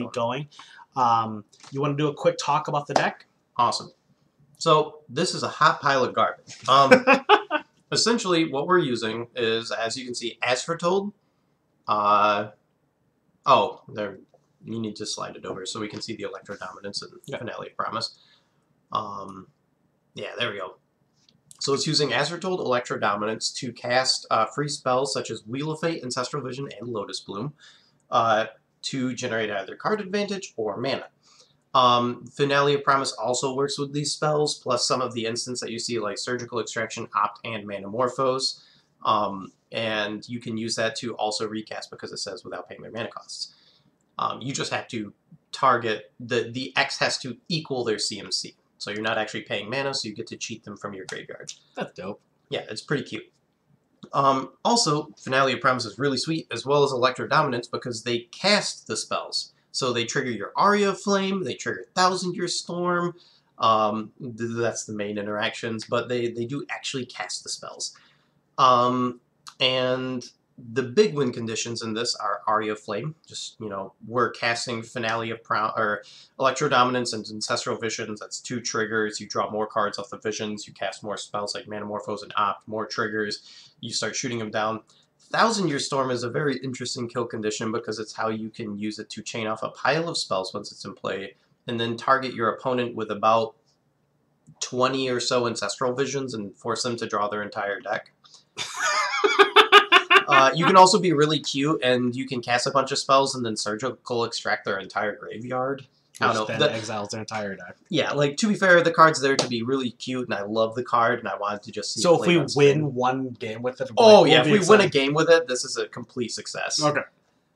going. Um, you want to do a quick talk about the deck? Awesome. So this is a hot pile of garbage. Um, essentially, what we're using is, as you can see, As Foretold. Uh, oh, there. You need to slide it over so we can see the Electro Dominance and Yeah. Finale Promise. Um, yeah, there we go. So it's using As Foretold Electro Dominance to cast uh, free spells such as Wheel of Fate, Ancestral Vision, and Lotus Bloom uh, to generate either card advantage or mana. Um, Finale of Promise also works with these spells, plus some of the instants that you see, like Surgical Extraction, Opt, and Manamorphose. Um, and you can use that to also recast because it says without paying their mana costs. Um, you just have to target the the X has to equal their CMC, so you're not actually paying mana, so you get to cheat them from your graveyard. That's dope. Yeah, it's pretty cute. Um, also, Finale of Promise is really sweet, as well as Electro Dominance, because they cast the spells. So they trigger your Aria of Flame, they trigger Thousand Year Storm. Um, th- that's the main interactions, but they, they do actually cast the spells. Um, and the big win conditions in this are Aria Flame. Just, you know, we're casting Finale of Pro- or Electro Dominance and Ancestral Visions. That's two triggers. You draw more cards off the visions. You cast more spells like Manamorphose and Opt. More triggers. You start shooting them down. Thousand Year Storm is a very interesting kill condition because it's how you can use it to chain off a pile of spells once it's in play, and then target your opponent with about 20 or so Ancestral Visions and force them to draw their entire deck. Uh, you can also be really cute, and you can cast a bunch of spells and then surgical extract their entire graveyard. I Which don't know. then the- exiles their entire deck. yeah, like to be fair, the card's there to be really cute, and I love the card, and I wanted to just see. So it if we on win one game with it, oh we'll yeah, if be we win a game with it, this is a complete success. Okay.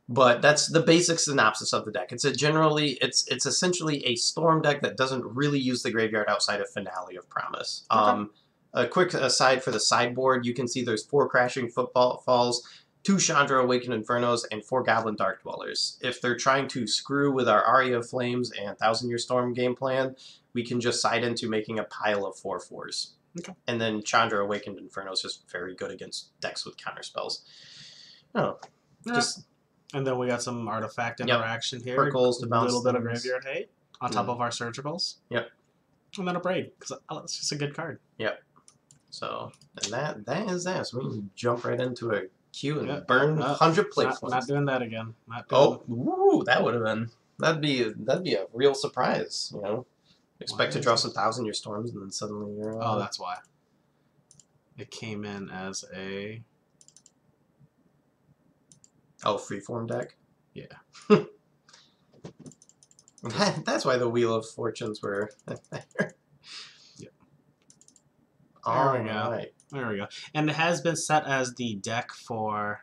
But that's the basic synopsis of the deck. It's a generally, it's it's essentially a storm deck that doesn't really use the graveyard outside of Finale of Promise. Okay. Um, a quick aside for the sideboard, you can see there's four Crashing Football Falls, two Chandra Awakened Infernos, and four Goblin Dark Dwellers. If they're trying to screw with our Aria of Flames and Thousand Year Storm game plan, we can just side into making a pile of four fours. Okay. And then Chandra Awakened Inferno is just very good against decks with counter spells. Oh, Yeah. just And then we got some artifact Yep. interaction here. Perkles to bounce a little bit of graveyard hate on top Mm. of our surgicals. Yep. And then Abrade because it's just a good card. So, and that that is that. So we can jump right into a queue and Yeah. burn Uh, hundred plate Not, not doing that again. Not doing oh, woo, that would have been that'd be that'd be a real surprise. You know, expect to draw some thousand year storms and then suddenly you're. Uh, Oh, that's why. It came in as a oh freeform deck. Yeah. that, that's why the Wheel of Fortunes were. there. All There we go. right. there we go. And it has been set as the deck for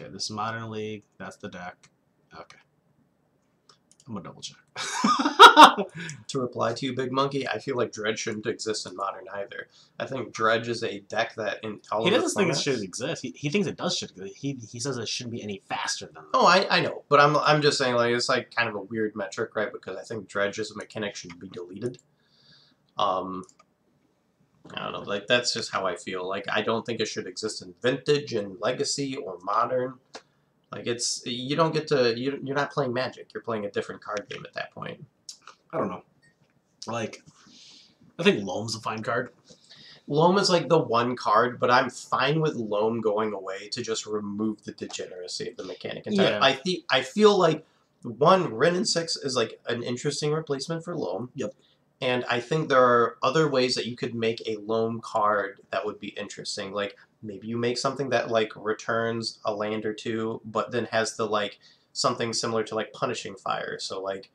Okay, this is Modern League, that's the deck. Okay. I'm gonna double check. To reply to you, Big Monkey, I feel like Dredge shouldn't exist in Modern either. I think Dredge is a deck that in all he doesn't think it should exist. He, he thinks it does should. He, he says it shouldn't be any faster than that. Oh, I, I know, but I'm I'm just saying like it's like kind of a weird metric, right? Because I think dredge as a mechanic should be deleted. Um, I don't know, like that's just how I feel. Like I don't think it should exist in vintage and legacy or modern. Like it's you don't get to you you're not playing Magic. You're playing a different card game at that point. I don't know. Like, I think Loam's a fine card. Loam is like the one card, but I'm fine with Loam going away to just remove the degeneracy of the mechanic. entirely. Yeah. I think I feel like one Wrenn and Six is like an interesting replacement for Loam. Yep. And I think there are other ways that you could make a Loam card that would be interesting. Like maybe you make something that like returns a land or two, but then has the like something similar to like punishing fire. So like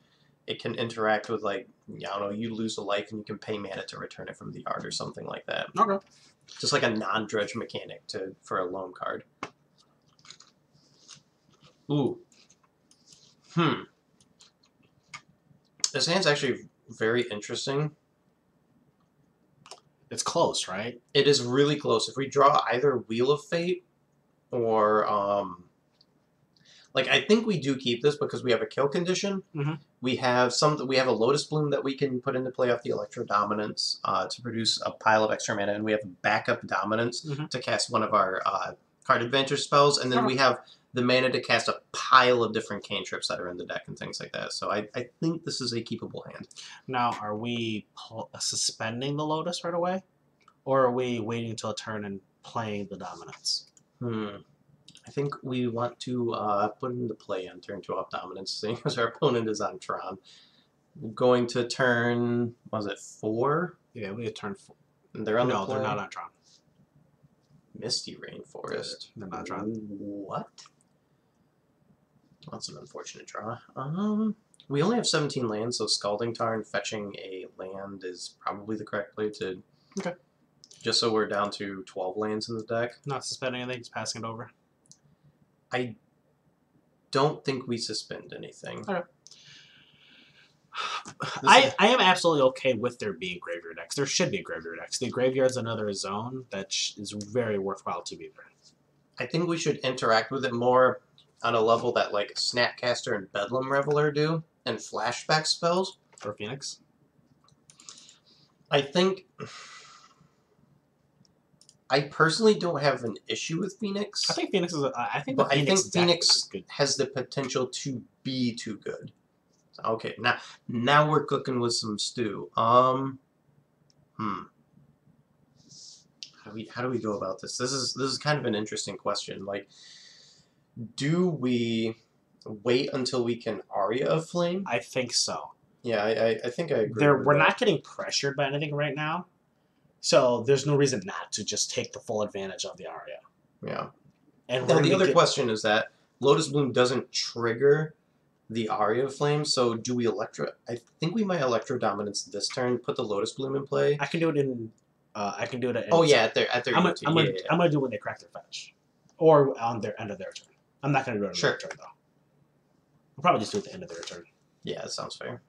it can interact with like I don't know, you lose a life and you can pay mana to return it from the yard or something like that. Okay. Just like a non-dredge mechanic to for a Loam card. Ooh. Hmm. This hand's actually very interesting. It's close, right? It is really close. If we draw either Wheel of Fate or um like I think we do keep this because we have a kill condition. Mhm. We have some we have a Lotus Bloom that we can put into play off the Electro Dominance uh, to produce a pile of extra mana, and we have backup Dominance Mhm. to cast one of our uh, card advantage spells, and then we have the mana to cast a pile of different cantrips that are in the deck and things like that. So I, I think this is a keepable hand. Now, are we suspending the Lotus right away? Or are we waiting until a turn and playing the Dominance? Hmm. I think we want to uh, put into play on turn two off dominance, seeing as our opponent is on Tron. Going to turn, was it four? Yeah, we had turn four. They're on no, the they're not on Tron. Misty Rainforest. They're not Tron. What? That's an unfortunate draw. Um, we only have 17 lands, so Scalding Tarn fetching a land is probably the correct play to. Okay. Just so we're down to 12 lands in the deck. Not suspending anything, just passing it over. I don't think we suspend anything. Okay. I, I am absolutely okay with there being graveyard decks. There should be graveyard decks. The graveyard's another zone that sh- is very worthwhile to be there. I think we should interact with it more on a level that like Snapcaster and Bedlam Reveler do, and flashback spells. For Phoenix. I think I personally don't have an issue with Phoenix. I think Phoenix is. A, I think but I think Phoenix has the potential to be too good. Okay, now now we're cooking with some stew. Um, hmm. How do we how do we go about this? This is this is kind of an interesting question. Like, do we wait until we can Aria of Flame? I think so. Yeah, I I, think I agree. There, we're that. not getting pressured by anything right now, so there's no reason not to just take the full advantage of the Aria. Yeah. And Now the other get- question is that Lotus Bloom doesn't trigger the Aria of Flame, so do we Electro? I think we might Electro Dominance this turn, put the Lotus Bloom in play. I can do it in. Uh, I can do it at. Oh yeah, at their at their I'm gonna, UT, I'm, gonna, yeah, yeah. I'm gonna do it when they crack their fetch, or on their end of their turn. I'm not gonna do it on Sure. turn though. I'll probably just do it at the end of their turn. Yeah, that sounds fair.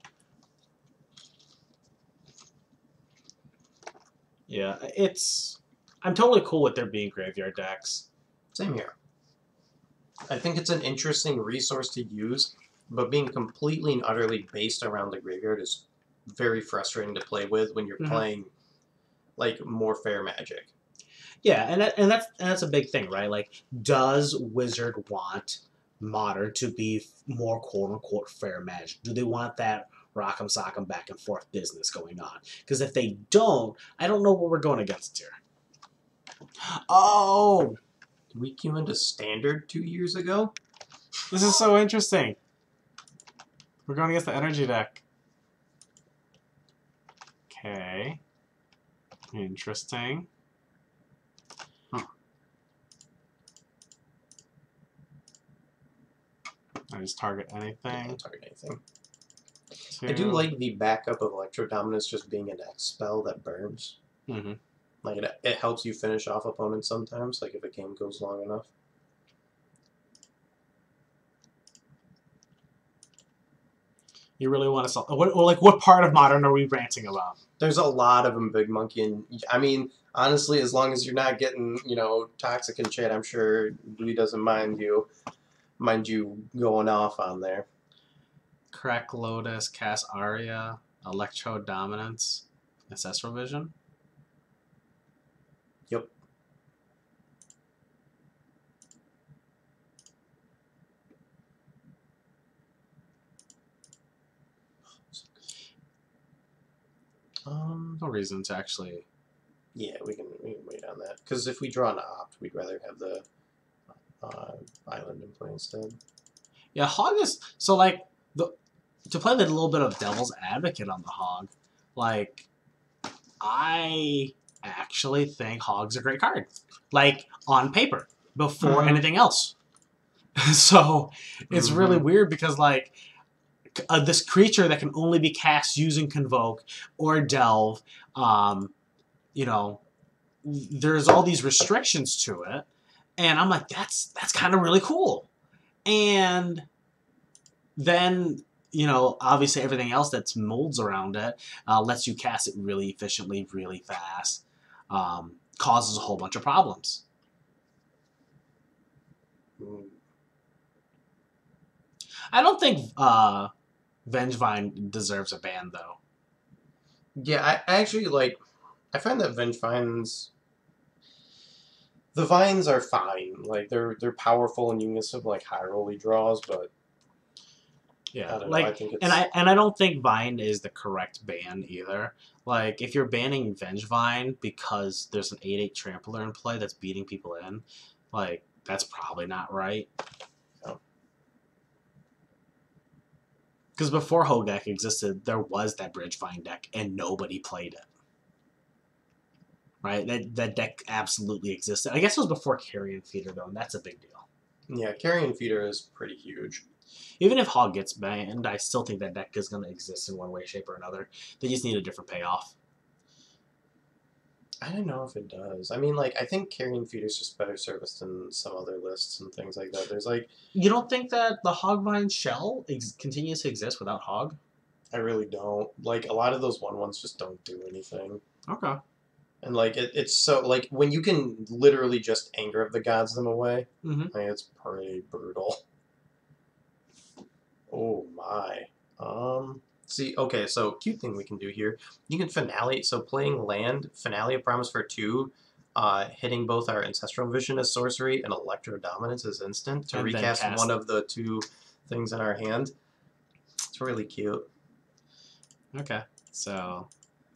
Yeah, it's. I'm totally cool with there being graveyard decks. Same here. I think it's an interesting resource to use, but being completely and utterly based around the graveyard is very frustrating to play with when you're Mhm. playing like more fair magic. Yeah, and that, and that's and that's a big thing, right? Like, does Wizard want modern to be more quote unquote fair magic? Do they want that rock'em sock'em back and forth business going on? Because if they don't, I don't know what we're going against here. Oh, we came into standard two years ago? this is so interesting. We're going against the energy deck. Okay. Interesting. I just target anything. don't target anything. I do like the backup of Electro Dominance just being an X spell that burns. Mhm. Like it, it helps you finish off opponents sometimes, like if a game goes long enough. You really want to solve. What, or like, what part of modern are we ranting about? There's a lot of them, Big Monkey, and I mean, honestly, as long as you're not getting, you know, toxic and shit, I'm sure Louis doesn't mind you, mind you going off on there. Crack Lotus, Cast Aria, Electro Dominance, Ancestral Vision. Yep. Um, No reason to actually. yeah, we can, we can wait on that because if we draw an opt, we'd rather have the uh, island and play instead. Yeah, Hog is so like the to play the little bit of devil's advocate on the Hog. Like, I actually think Hog's a great card. Like on paper, before Mhm. anything else. so it's really Mhm. weird because like uh, this creature that can only be cast using convoke or delve um you know there's all these restrictions to it and i'm like that's that's kind of really cool and then you know obviously everything else that's molds around it uh, lets you cast it really efficiently really fast um, causes a whole bunch of problems i don't think uh, vengevine deserves a ban though Yeah, I actually like. I find that Vengevines. The vines are fine. Like they're they're powerful and you can get some like high rolly draws, but Yeah, don't know. like I think it's and I and I don't think Vine is the correct ban either. Like if you're banning Vengevine because there's an eight eight trampler in play that's beating people in, like that's probably not right. No. Because before Hogaak existed, there was that Bridge Vine deck, and nobody played it. Right, that that deck absolutely existed. I guess it was before Carrion Feeder though, and that's a big deal. yeah, carrion feeder is pretty huge. Even if Hog gets banned, I still think that deck is going to exist in one way, shape, or another. They just need a different payoff. I don't know if it does. I mean, like I think carrion feeder is just better serviced than some other lists and things like that. There's like You don't think that the Hogvine shell ex- continues to exist without Hog? I really don't like a lot of those one ones just don't do anything. Okay. And like it, it's so like when you can literally just anger of the gods them away, Mm-hmm. I mean, it's pretty brutal. Oh my. Um. See, okay, so cute thing we can do here. You can finale. So playing land, finale of promise for two, uh, hitting both our ancestral vision as sorcery and electro dominance as instant to And recast cast- one of the two things in our hand. It's really cute. Okay. So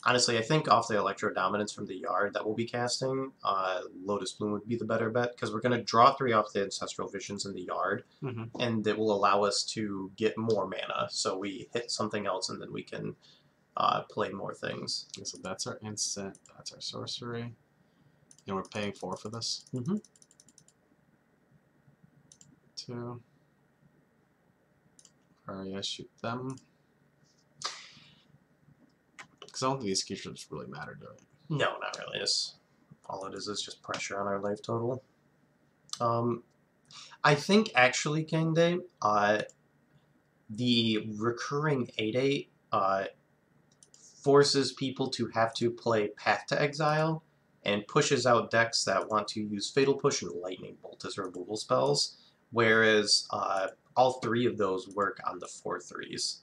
Honestly, I think off the Electro Dominance from the yard that we'll be casting, uh, Lotus Bloom would be the better bet because we're going to draw three off the Ancestral Visions in the yard, Mhm. and it will allow us to get more mana. So we hit something else, and then we can uh, play more things. so that's our instant. That's our sorcery, and we're paying four for this. Mhm. Two. Probably I shoot them. Because I don't think these creatures really matter, do it? No, not really. It's, all it is is just pressure on our life total. Um, I think actually, King Day, uh, the recurring 8 8 uh, forces people to have to play Path to Exile and pushes out decks that want to use Fatal Push and Lightning Bolt as removal spells, whereas uh, all three of those work on the 4 3s.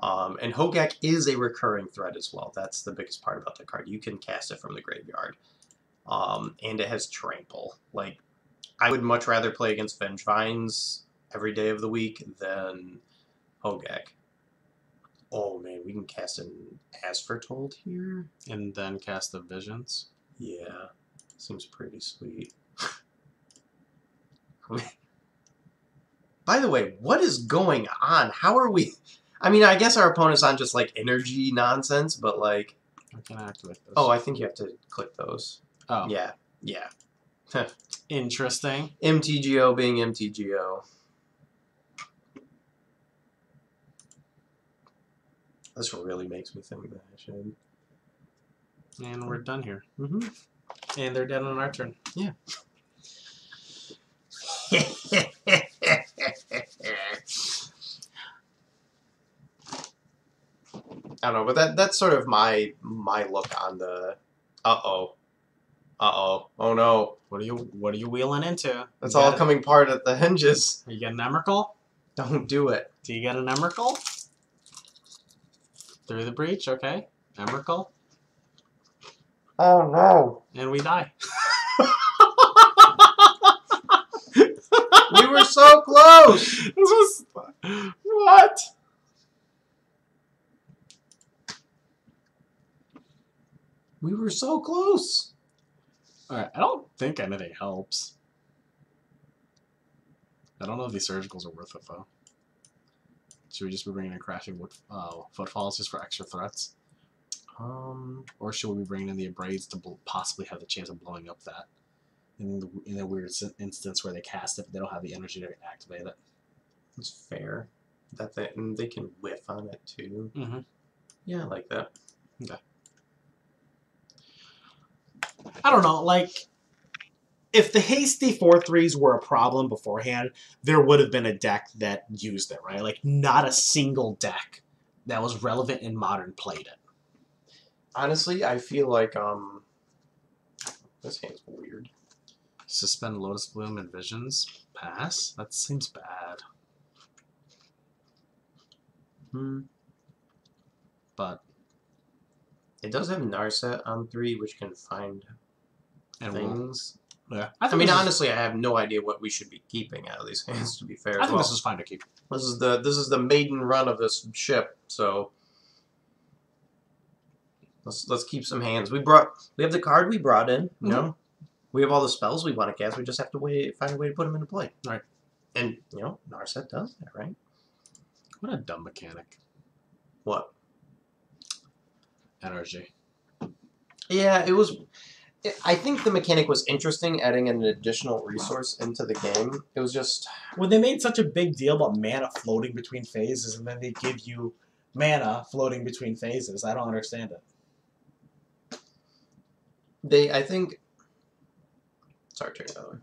Um, and Hogaak is a recurring threat as well. That's the biggest part about the card. You can cast it from the graveyard. Um, and it has Trample. Like, I would much rather play against Vengevines every day of the week than Hogaak. Oh man, we can cast an As Foretold here? And then cast the visions. Yeah, seems pretty sweet. By the way, what is going on? How are we? I mean, I guess our opponent's on just like energy nonsense, but like, I can activate this. oh, I think you have to click those. oh, Yeah, yeah. interesting. MTGO being MTGO. This really makes me think that I should. And we're done here. Mm-hmm. And they're dead on our turn. I don't know, but that that's sort of my my look on the. Uh oh. Uh oh. Oh no. What are you What are you wheeling into? That's all got- coming part at the hinges. Are you get an? Don't do it. Do you get an Emrakul? Through the breach, okay. Emrakul, Oh no. and we die. We were so close. this was what? We were so close. All right, I don't think anything helps. I don't know if these surgicals are worth it though. Should we just be bringing in crashing wood, uh, footfalls just for extra threats, Um. or should we be bringing in the abrades to possibly have the chance of blowing up that in the in a weird instance where they cast it but they don't have the energy to activate it? That's fair. That they, and they can whiff on it too. Mm-hmm. Yeah, I like that. I don't know, like if the hasty four threes were a problem beforehand, there would have been a deck that used it, right? Like not a single deck that was relevant in modern played it. Honestly, I feel like um. This hand's weird. Suspend Lotus Bloom and Visions. Pass? That seems bad. Hmm. But It does have Narset on three, which can find and we'll, things. Yeah, I, think mean, is- honestly, I have no idea what we should be keeping out of these hands. To be fair, I think well. this is fine to keep. This is the this is the maiden run of this ship, so let's let's keep some hands. We brought we have the card we brought in, you know. Mm-hmm. We have all the spells we want to cast. We just have to wait find a way to put them into play. Right. And you know, Narset does that, right? What a dumb mechanic. What? Energy. Yeah, it was. I think the mechanic was interesting, adding an additional resource into the game. It was just When they made such a big deal about mana floating between phases, and then they give you mana floating between phases, I don't understand it. they. I think. Sorry, turn it over.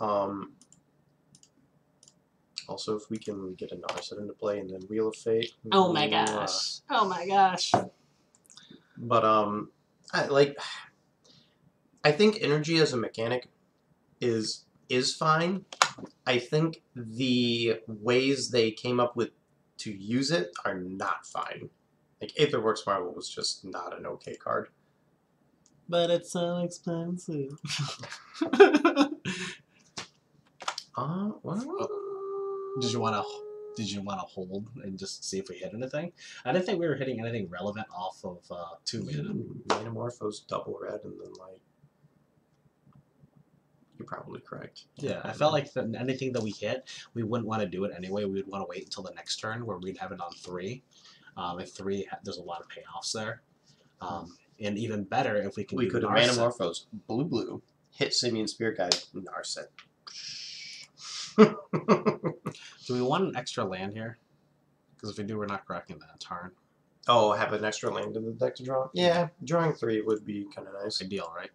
Um. Also, if we can get a Narset into play and then Wheel of Fate. Oh my ooh, uh, gosh. Oh my gosh. But um, I like. I think energy as a mechanic is is fine. I think the ways they came up with to use it are not fine. Like Aetherworks Marvel was just not an okay card. But it's so expensive. Uh, well, Did you want to? Did you want to hold and just see if we hit anything? I didn't think we were hitting anything relevant off of uh, two mana. Ooh, double red and then like. You're probably correct. Yeah, I felt like that anything that we hit, we wouldn't want to do it anyway. We would want to wait until the next turn where we'd have it on three. Um, and three, there's a lot of payoffs there. Um, and even better if we can we do could have Narset. Manamorphose blue blue hit Simian Spirit Guide Narset. Do we want an extra land here? Because if we do, we're not cracking that turn. oh, have an extra land in the deck to draw? Yeah, drawing three would be kind of nice. Ideal, right?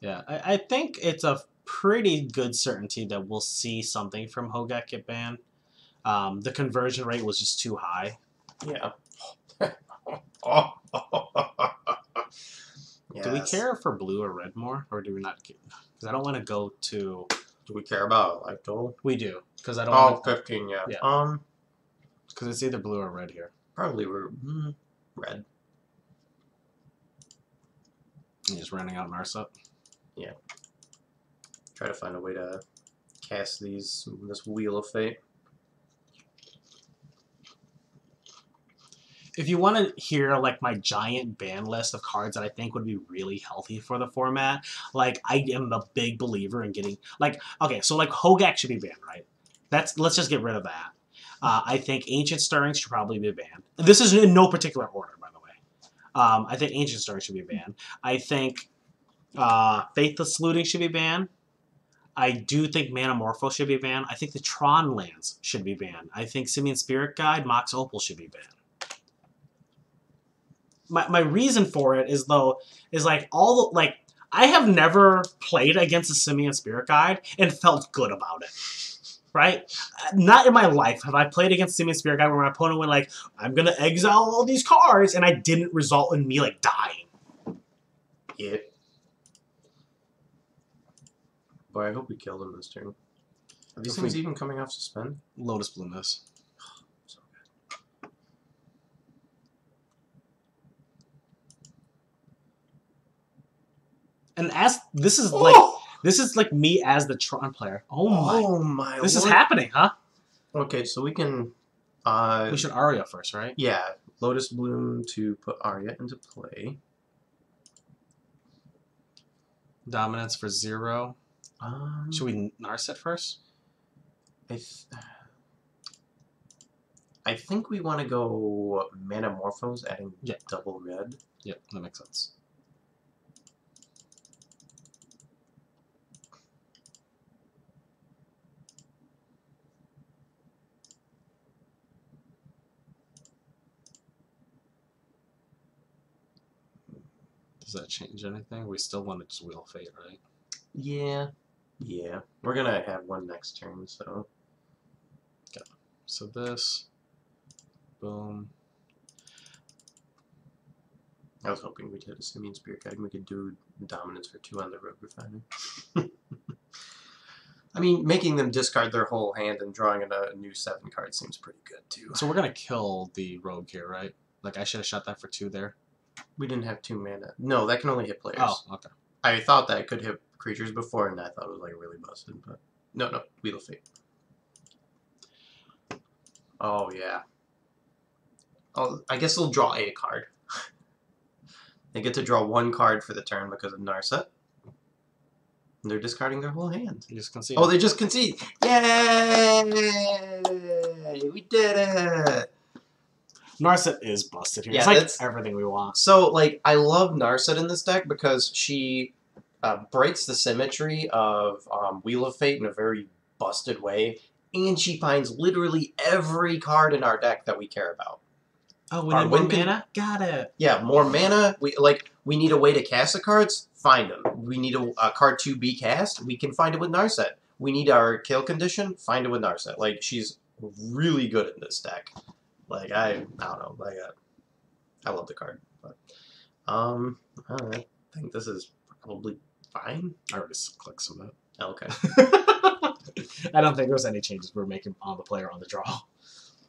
Yeah, I, I think it's a pretty good certainty that we'll see something from Hogaak get banned. Um, the conversion rate was just too high. Yeah. Do we care for blue or red more, or do we not? Because I don't want to go to. Do we care about life total? We do, because I don't. Oh, want 15, yeah. Yeah. Um, Because it's either blue or red here. probably we're mm, red. And just running out Narset. Try to find a way to cast these this wheel of fate. If you want to hear like my giant ban list of cards that I think would be really healthy for the format, like I am a big believer in getting like okay, so like Hogaak should be banned, right? That's let's just get rid of that. Uh, I think Ancient Stirring should probably be banned. This is in no particular order, by the way. Um, I think Ancient Stirring should be banned. I think uh, Faithless Looting should be banned. I do think Manamorpho should be banned. I think the Tron lands should be banned. I think Simian Spirit Guide, Mox Opal should be banned my, my reason for it is though is like all the like I have never played against a Simian Spirit Guide and felt good about it. Right? Uh, Not in my life have I played against Simian Spirit Guide where my opponent went like, I'm gonna exile all these cards and I didn't result in me like dying. Yeah. Boy, I hope we killed him this turn. Are these If things we- even coming off suspend? Lotus Bloomness. So And as this is like this is like me as the Tron player. Oh my Oh my this is happening, huh? Okay, so we can uh We should Aria first, right? yeah, Lotus Bloom to put Aria into play. Dominance for zero. Um Should we Narset first? I, th- I think we want to go Manamorphose, adding Yeah. double red. Yep, that makes sense. Does that change anything? We still want to just Wheel Fate, right? Yeah. Yeah. We're gonna have one next turn, so So this, boom. I was hoping we'd hit a Simian Spirit Guide and we could do dominance for two on the Rogue refiner. I mean, making them discard their whole hand and drawing in a new seven card seems pretty good too. So we're gonna kill the rogue here, right? Like I should have shot that for two there. We didn't have two mana. No, that can only hit players. Oh, okay. I thought that it could hit creatures before, and I thought it was like really busted, but no, no, Wheel of Fate. Oh yeah. Oh, I guess they'll draw a card. they get to draw one card for the turn because of Narset. And they're discarding their whole hand. You just can see. Oh, they just concede. Yay! We did it! Narset is busted here. Yeah, it's like that's- everything we want. So, like, I love Narset in this deck because she uh, breaks the symmetry of um, Wheel of Fate in a very busted way, and she finds literally every card in our deck that we care about. Oh, we Our need more win con- mana. Got it. Yeah, more mana. We like we need a way to cast the cards. Find them. We need a, a card to be cast. We can find it with Narset. We need our kill condition. Find it with Narset. Like she's really good in this deck. Like I, I don't know. Like uh, I love the card. But um, I, know. I think this is probably fine. I already clicked some of Okay. I don't think there's any changes we're making on the player on the draw.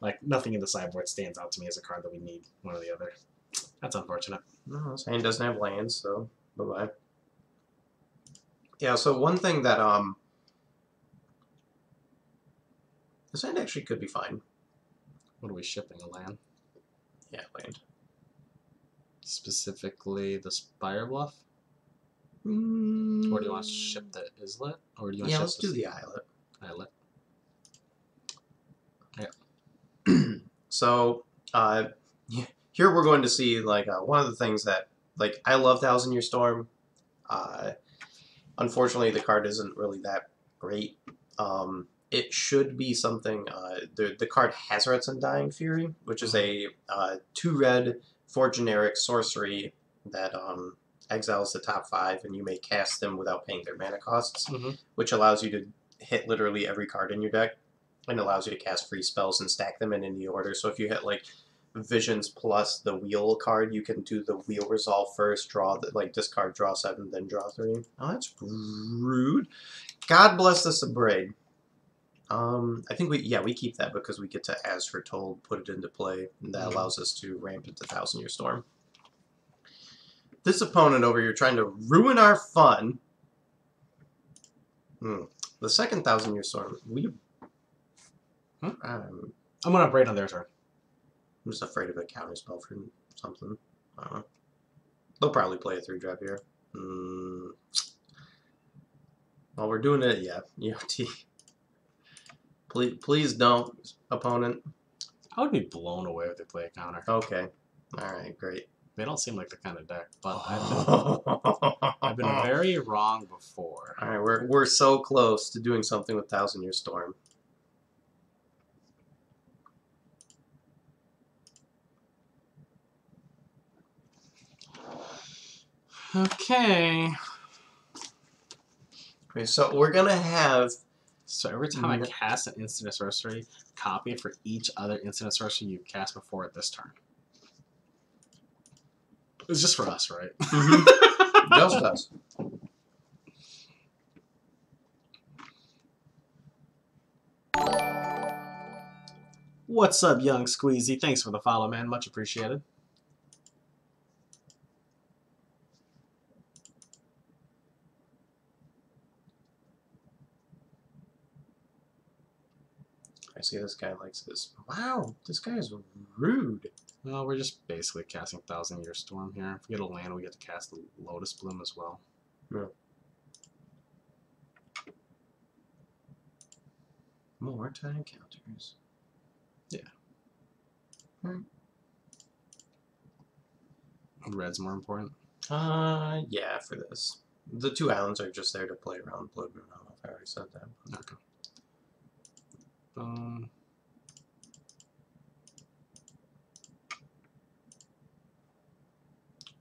Like nothing in the sideboard stands out to me as a card that we need one or the other. That's unfortunate. No, this hand doesn't have lands, so bye bye. Yeah. So one thing that um, this hand actually could be fine. What are we shipping? A land? Yeah, land. Specifically the Spire Bluff? Mm, Or do you want to ship the Islet? Or do you want Yeah, to let's do the islet. Islet? Yeah. so, uh, here we're going to see like uh, one of the things that like I love Thousand Year Storm. Uh, unfortunately, the card isn't really that great. Um, it should be something. Uh, the the card Hazoret's Undying Fury, which is a uh, two red, four generic sorcery that um, exiles the top five, and you may cast them without paying their mana costs Mm-hmm. which allows you to hit literally every card in your deck and allows you to cast free spells and stack them in any order. So if you hit like Visions plus the wheel card, you can do the wheel resolve first, draw the, like discard, draw seven, then draw three. Oh, that's rude. God bless the Subraid. Um, I think we yeah we keep that because we get to as foretold put it into play, and that Mhm. allows us to ramp into Thousand Year Storm. This opponent over here trying to ruin our fun. Hmm. The second Thousand Year Storm, we. Hmm? Um, I'm gonna braid on their turn. I'm just afraid of a counterspell for something. I don't know. They'll probably play a three drop here. Hmm. Well, we're doing it, yeah. EOT. Please, please don't, opponent. I would be blown away if they play a counter. Okay. All right, great. They don't seem like the kind of deck, but I've been, I've been very wrong before. All right, we're we're so close to doing something with Thousand Year Storm. Okay. Okay, so we're gonna have So every time I Mm. cast an instant sorcery, copy it for each other instant sorcery you cast before it this turn. It's just for us, right? just us. What's up, young Squeezy? Thanks for the follow, man. Much appreciated. See this guy likes this. Wow, this guy is rude. Well, we're just basically casting Thousand Year Storm here. If we get a land, we get to cast the Lotus Bloom as well. Yeah. More time counters. Yeah. Red's more important. Uh, yeah, for this. The two islands are just there to play around Blood Moon. I don't know if I already said that. Okay. Um,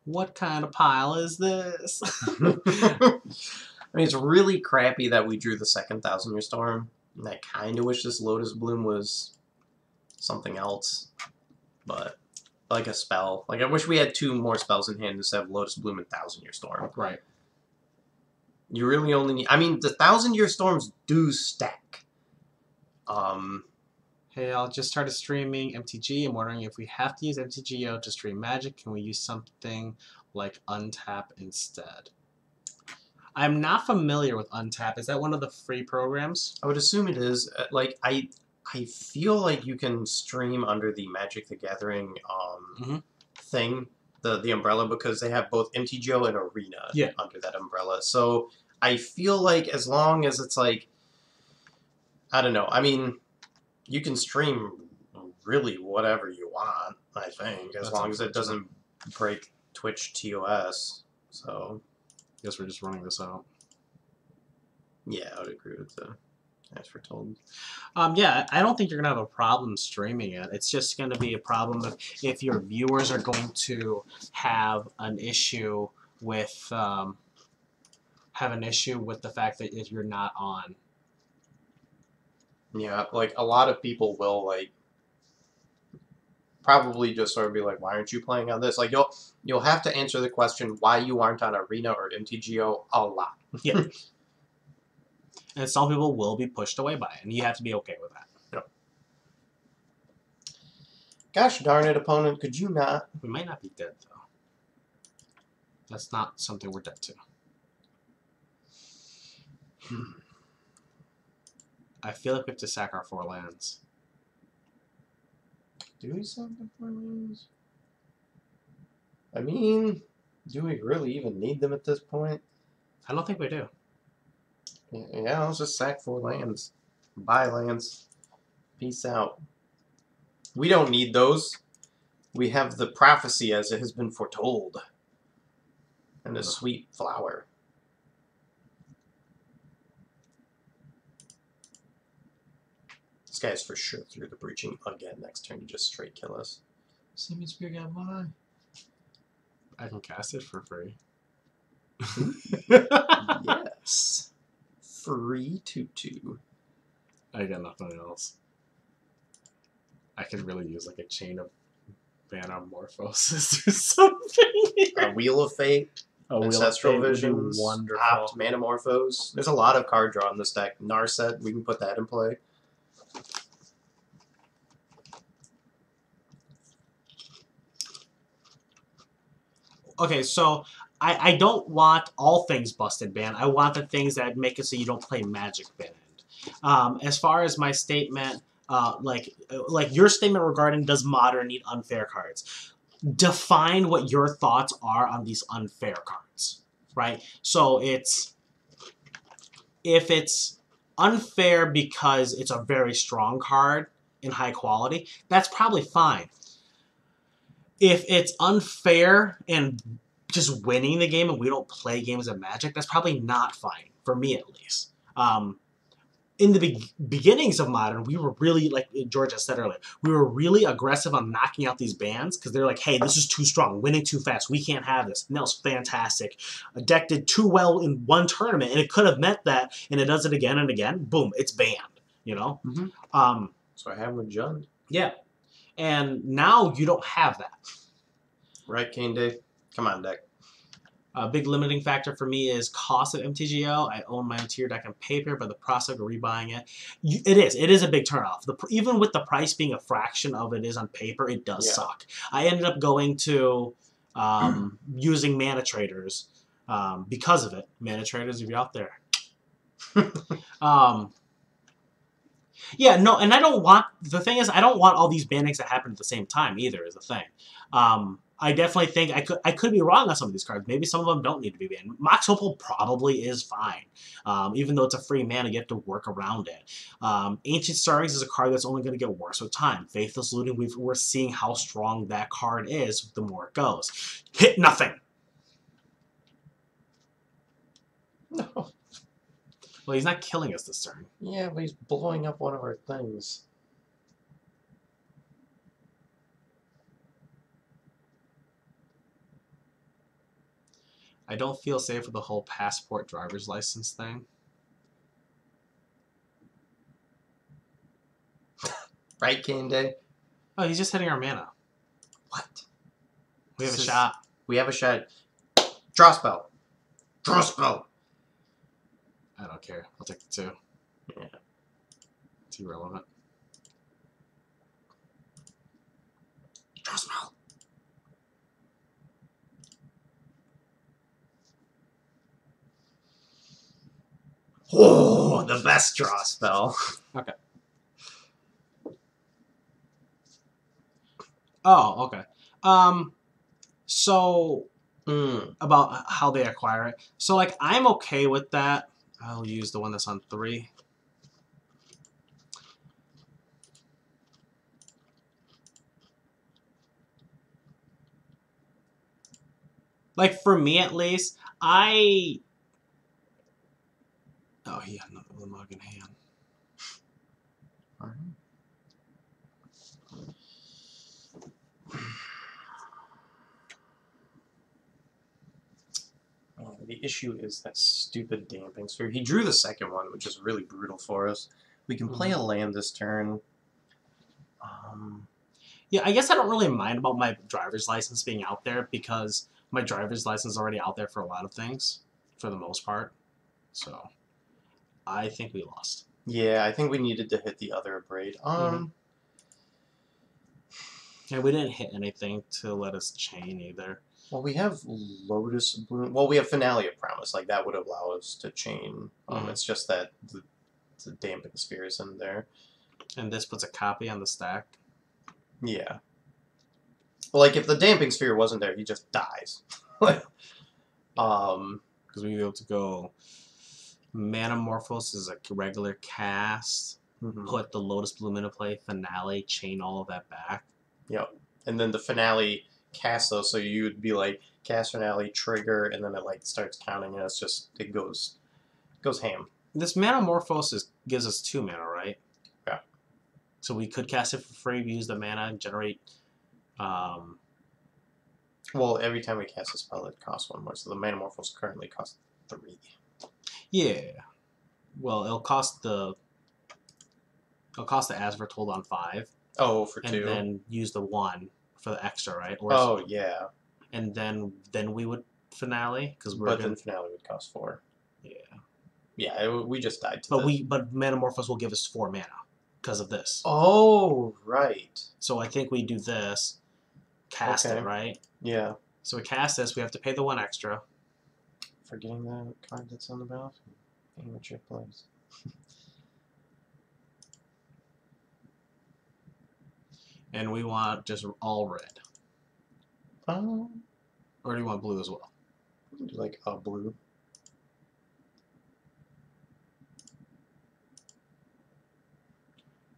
what kind of pile is this? I mean, it's really crappy that we drew the second Thousand Year Storm. And I kind of wish this Lotus Bloom was something else, but like a spell. Like I wish we had two more spells in hand instead of Lotus Bloom and Thousand Year Storm. right. You really only need. I mean, the thousand year storms do stack. Um, Hey, I'll just started streaming MTG. I'm wondering if we have to use MTGO to stream Magic. Can we use something like Untap instead? I'm not familiar with Untap. Is that one of the free programs? I would assume it is. Uh, Like I, I feel like you can stream under the Magic the Gathering um, Mhm. thing, the the umbrella, because they have both MTGO and Arena Yeah. under that umbrella. So I feel like as long as it's like, I don't know. I mean, you can stream really whatever you want. I think as That's long as it doesn't break Twitch TOS. So I Guess we're just running this out. yeah, I would agree with that. as we're told. Um, yeah, I don't think you're gonna have a problem streaming it. It's just gonna be a problem if, if your viewers are going to have an issue with um, have an issue with the fact that if you're not on. Yeah, like a lot of people will like probably just sort of be like, "Why aren't you playing on this?" Like you'll you'll have to answer the question why you aren't on Arena or MTGO a lot. Yeah. And some people will be pushed away by it, and you have to be okay with that. Gosh darn it, opponent! Could you not? We might not be dead though. That's not something we're dead to. Hmm. I feel like we have to sack our four lands. Do we sack the four lands? I mean, do we really even need them at this point? I don't think we do. Yeah, let's just sack four lands. Buy lands. Peace out. We don't need those. We have the prophecy as it has been foretold. And a mm-hmm. sweet flower. This guy's for sure through the breaching again next turn to just straight kill us. Simian Spear got one I can cast it for free. Hmm? yes. Free tutu. I got nothing else. I could really use like a chain of Manamorphosis or something. A Wheel of Fate. A Wheel of Ancestral Fate would be Visions, wonderful. Opt, Manamorphose. There's a lot of card draw in this deck. Narset, we can put that in play. Okay, so I, I don't want all things busted banned. I want the things that make it so you don't play Magic banned. Um, as far as my statement, uh, like like your statement regarding does modern need unfair cards? Define what your thoughts are on these unfair cards, right? So it's if it's unfair because it's a very strong card in high quality, that's probably fine. If it's unfair and just winning the game and we don't play games of Magic, that's probably not fine for me at least. Um, in the be- beginnings of Modern, we were really like Georgia said earlier, we were really aggressive on knocking out these bands because they're like, "Hey, this is too strong, winning too fast. We can't have this." And that was fantastic. A deck did too well in one tournament, and it could have meant that, and it does it again and again. Boom, it's banned. You know. Mhm. Um, So I have with Jund. yeah, and now you don't have that. Right, Kane Day? Come on, deck. A big limiting factor for me is cost of MTGO. I own my own tier deck on paper, but the prospect of rebuying it, you, it is. It is a big turnoff. The, even with the price being a fraction of it is on paper, it does Yeah. suck. I ended up going to um, using Mana Traders um, because of it. Mana Traders, if you're out there. um, yeah, no, and I don't want the thing is I don't want all these bannings to happen at the same time either. Is the thing. Um, I definitely think I could I could be wrong on some of these cards. Maybe some of them don't need to be banned. Mox Opal probably is fine, um, even though it's a free mana. You have to work around it. Um, Ancient Stirrings is a card that's only going to get worse with time. Faithless Looting, we've, we're seeing how strong that card is the more it goes. Hit nothing. No. Well, he's not killing us this turn. Yeah, but he's blowing up one of our things. I don't feel safe with the whole passport driver's license thing. Right, Game Day? Oh, he's just hitting our mana. What? We have a is- shot. We have a shot. Draw spell. Draw spell. I don't care. I'll take the two. Yeah. It's irrelevant. Draw spell. Oh, the best draw spell. Okay. Oh, okay. Um, so Mm. about how they acquire it. So like I'm okay with that. I'll use the one that's on three. Like for me at least, I Oh he had another mug in hand. The issue is that stupid damping sphere. He drew the second one, which is really brutal for us. We can play a land this turn. Um, Yeah, I guess I don't really mind about my driver's license being out there because my driver's license is already out there for a lot of things, for the most part. So, I think we lost. yeah, I think we needed to hit the other Abrade. Um, And we didn't hit anything to let us chain either. Well, we have Lotus Bloom. Well, we have Finale of Promise. Like that would allow us to chain. Um, Mhm. it's just that the, the damping sphere is in there. And this puts a copy on the stack. Yeah. Like if the damping sphere wasn't there, he just dies. um. Because we'd be able to go Manamorphose is a regular cast, mhm. put the Lotus Bloom into play, finale, chain all of that back. Yep. And then the finale cast those, so you would be like cast finale trigger, and then it like starts counting, and it's just it goes goes ham. This Manamorphose is, gives us two mana, right? Yeah. So we could cast it for free, use the mana, and generate. Um, Well, every time we cast a spell, it costs one more. So the Manamorphose currently costs three. yeah. Well, it'll cost the. It'll cost the As Foretold on five, Oh, for and two. then use the one for the extra, right? Or oh yeah, and then then we would finale because we're but gonna, then finale would cost four. yeah. Yeah, it, we just died to But this. we but Manamorphose will give us four mana because of this. Oh right. So I think we do this, cast Okay. it right. Yeah. So we cast this. We have to pay the one extra. Forgetting the card that's on the battlefield. Amateur plays. and we want just all red. Oh, Or do you want blue as well? do like a blue.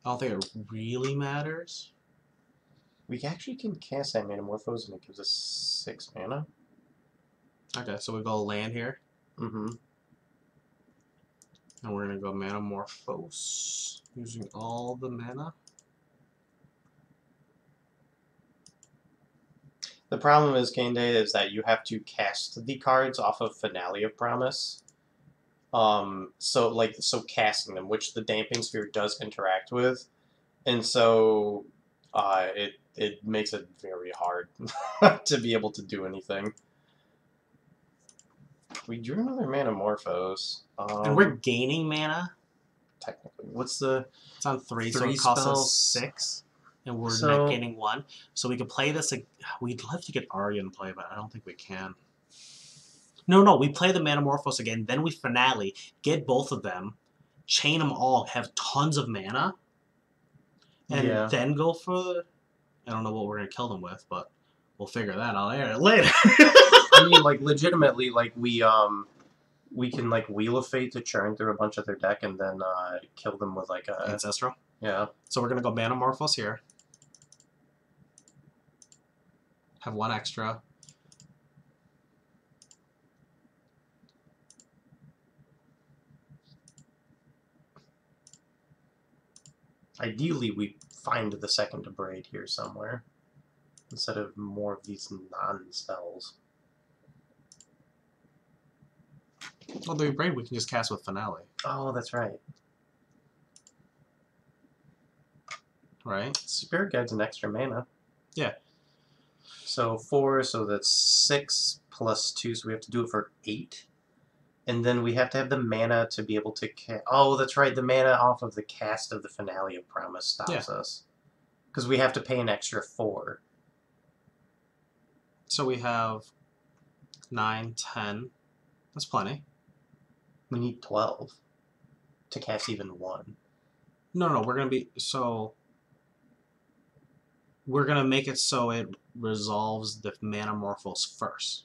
I don't think it really matters. We actually can cast that Manamorphose and it gives us six mana. Okay, so we go land here, Mm-hmm. and we're gonna go Manamorphose using all the mana. The problem is, Kande, is that you have to cast the cards off of Finale of Promise. Um, so like so casting them, which the damping sphere does interact with, and so uh, it it makes it very hard to be able to do anything. We drew another Manamorphose. Um, and we're gaining mana. technically what's the It's on three, so it costs us six, and we're So- not gaining one. So we could play this. We'd love to get Aria in play, but I don't think we can. No, no, we play the Manamorphose again, then we finale, get both of them, chain them all, have tons of mana, and Yeah. then go for. The, I don't know what we're gonna kill them with, but we'll figure that out later. I mean, like legitimately, like we um, we can like Wheel of Fate to churn through a bunch of their deck and then uh, kill them with like a Ancestral. yeah. So we're gonna go Manamorphose here. Have one extra. Ideally, we find the second Abrade here somewhere instead of more of these non spells. Well, the brain we can just cast with finale, Oh, that's right. right? Spirit Guide's an extra mana. Yeah. So four, so that's six plus two, so we have to do it for eight. And then we have to have the mana to be able to. Ca- oh, that's right. The mana off of the cast of the finale of Promise stops us. Because we have to pay an extra four. So we have nine, ten. That's plenty. We need 12 to cast even one. No, no, we're gonna be so. We're gonna make it so it resolves the Manamorphose first.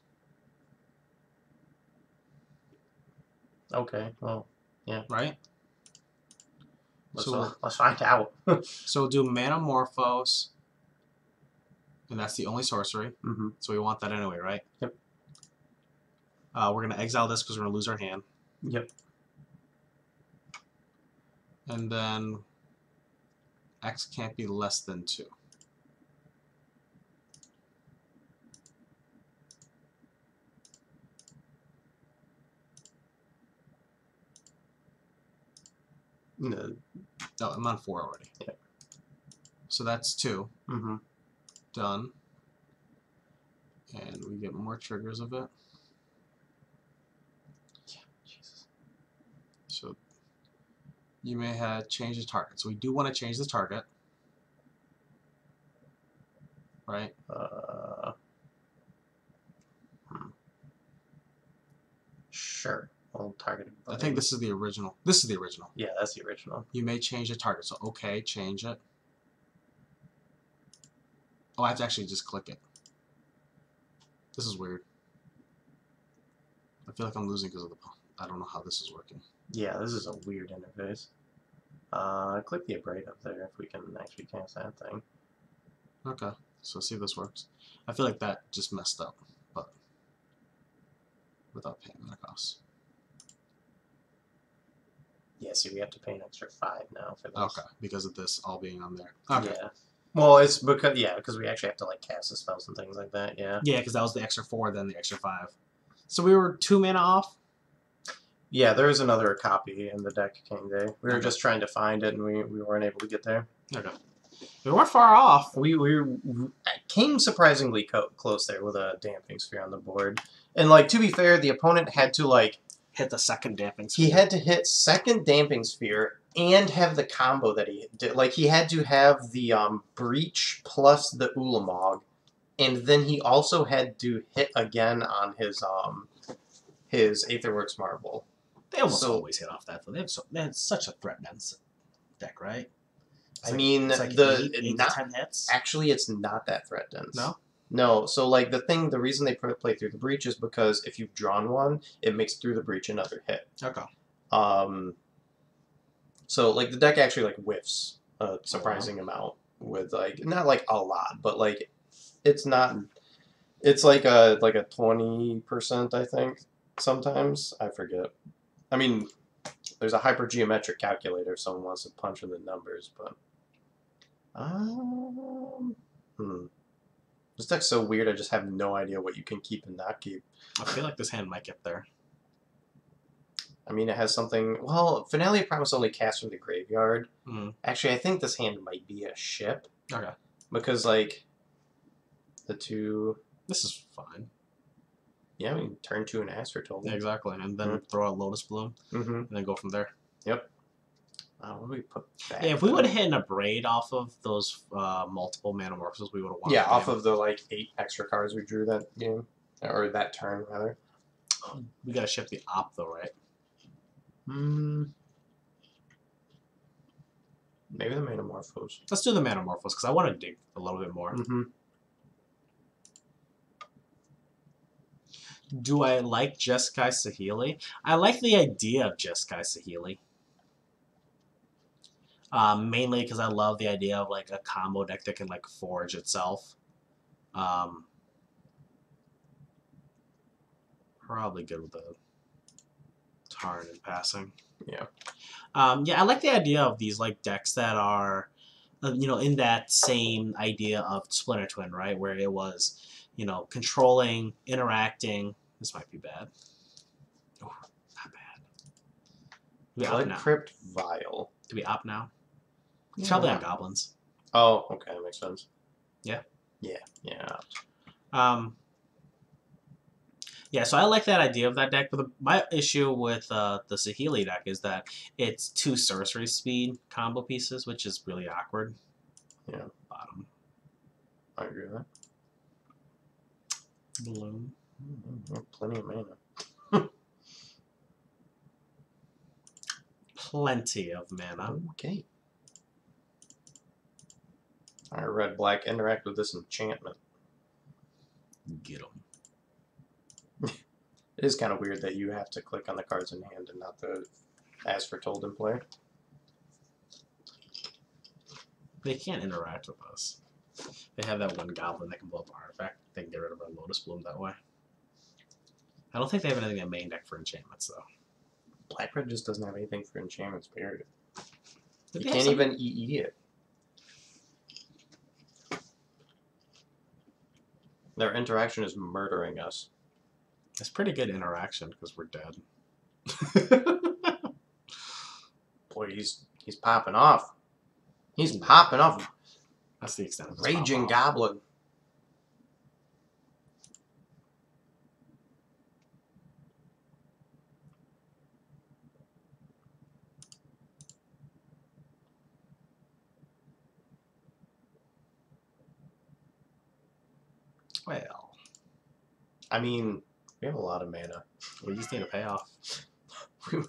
Okay, well, yeah. right? let's, So- uh, let's find out. So we'll do Manamorphose, and that's the only sorcery. hmm So we want that anyway, right? Yep. Uh, we're gonna exile this because we're gonna lose our hand, Yep. and then X can't be less than two. No. No, I'm on four already. Yep. So that's two Mm-hmm. done, and we get more triggers of it. Jesus. So you may have changed the target. So we do want to change the target. Right? Uh, hmm. Sure. Well, targeted. I think this is the original. This is the original. Yeah, that's the original. You may change the target. So okay, change it. Oh, I have to actually just click it. This is weird. I feel like I'm losing because of the. I don't know how this is working. Yeah, this is a weird interface. Uh, click the abrade up there if we can actually cast that thing. Okay, so see if this works. I feel like that just messed up, but without paying mana costs. Yeah, see, we have to pay an extra five now for this. Okay, because of this all being on there. Okay. Yeah. Well, it's because yeah, because we actually have to like cast the spells and things like that. Yeah. Yeah, because that was the extra four, then the extra five. So we were two mana off. Yeah, there is another copy in the deck, King Day. We were Okay. just trying to find it, and we, we weren't able to get there. Okay. We weren't far off. We we came surprisingly co- close there with a damping sphere on the board. And like to be fair, the opponent had to like Hit the second damping. sphere. he had to hit second damping sphere and have the combo that he did. Like he had to have the um, breach plus the Ulamog, and then he also had to hit again on his um his Aetherworks Marble. They almost so- always hit off that though. They have so have such a threat dense deck, right? It's I like- mean, like the eight, eight not to ten hits. actually it's not that threat dense. No? No, so like the thing, the reason they play through the breach is because if you've drawn one, it makes through the breach another hit. Okay. Um, so like the deck actually like whiffs a surprising amount with like not like a lot, but like it's not. It's like a like a twenty percent, I think. Sometimes I forget. I mean, there's a hypergeometric calculator if someone wants to punch in the numbers, but um, hmm. This deck's so weird. I just have no idea what you can keep and not keep. I feel like this hand might get there. I mean, it has something. Well, Finale of Promise only casts from the graveyard. Mm. Actually, I think this hand might be a ship Okay. because, like, the two. This is fine. Yeah, I mean, turn two and As Foretold Yeah, exactly. And then throw out Lotus Bloom Mm-hmm. and then go from there. Uh, what do we put back? Yeah, if we would have hit an abrade off of those uh, multiple Manamorphoses, we would have won. Yeah, off game. of the like eight extra cards we drew that game or that turn rather. We gotta ship the op though, right? Hmm. Maybe the Metamorphose. Let's do the Manamorphose because I want to dig a little bit more. Mm-hmm. Do I like Jeskai Sahili? I like the idea of Jeskai Sahili. Um, mainly because I love the idea of like a combo deck that can like forge itself. Um, probably good with the Tarn and passing. Yeah. Um, yeah, I like the idea of these like decks that are, uh, you know, in that same idea of Splinter Twin, right? Where it was, you know, controlling, interacting. This might be bad. Oh, not bad. Do we Blood now? Crypt Vial. Do we up now? It's probably on goblins. Oh, okay, that makes sense. Yeah? Yeah, yeah. Um, Yeah, so I like that idea of that deck, but the, my issue with uh, the Sahili deck is that it's two sorcery speed combo pieces, which is really awkward. Yeah. Bottom. I agree with that. Bloom. Mm, Plenty of mana. Plenty of mana. Okay. Alright, red black interact with this enchantment. Get them. It is kind of weird that you have to click on the cards in hand and not the as foretold in play. They can't interact with us. They have that one goblin that can blow up an artifact. They can get rid of our Lotus Bloom that way. I don't think they have anything in main deck for enchantments, though. Black red just doesn't have anything for enchantments, period. Did You can't some- even EE it. Their interaction is murdering us. It's pretty good interaction because we're dead. Boy, he's he's popping off. He's popping off. That's the extent of Raging goblin. Well, I mean, we have a lot of mana. we just need a payoff. We, we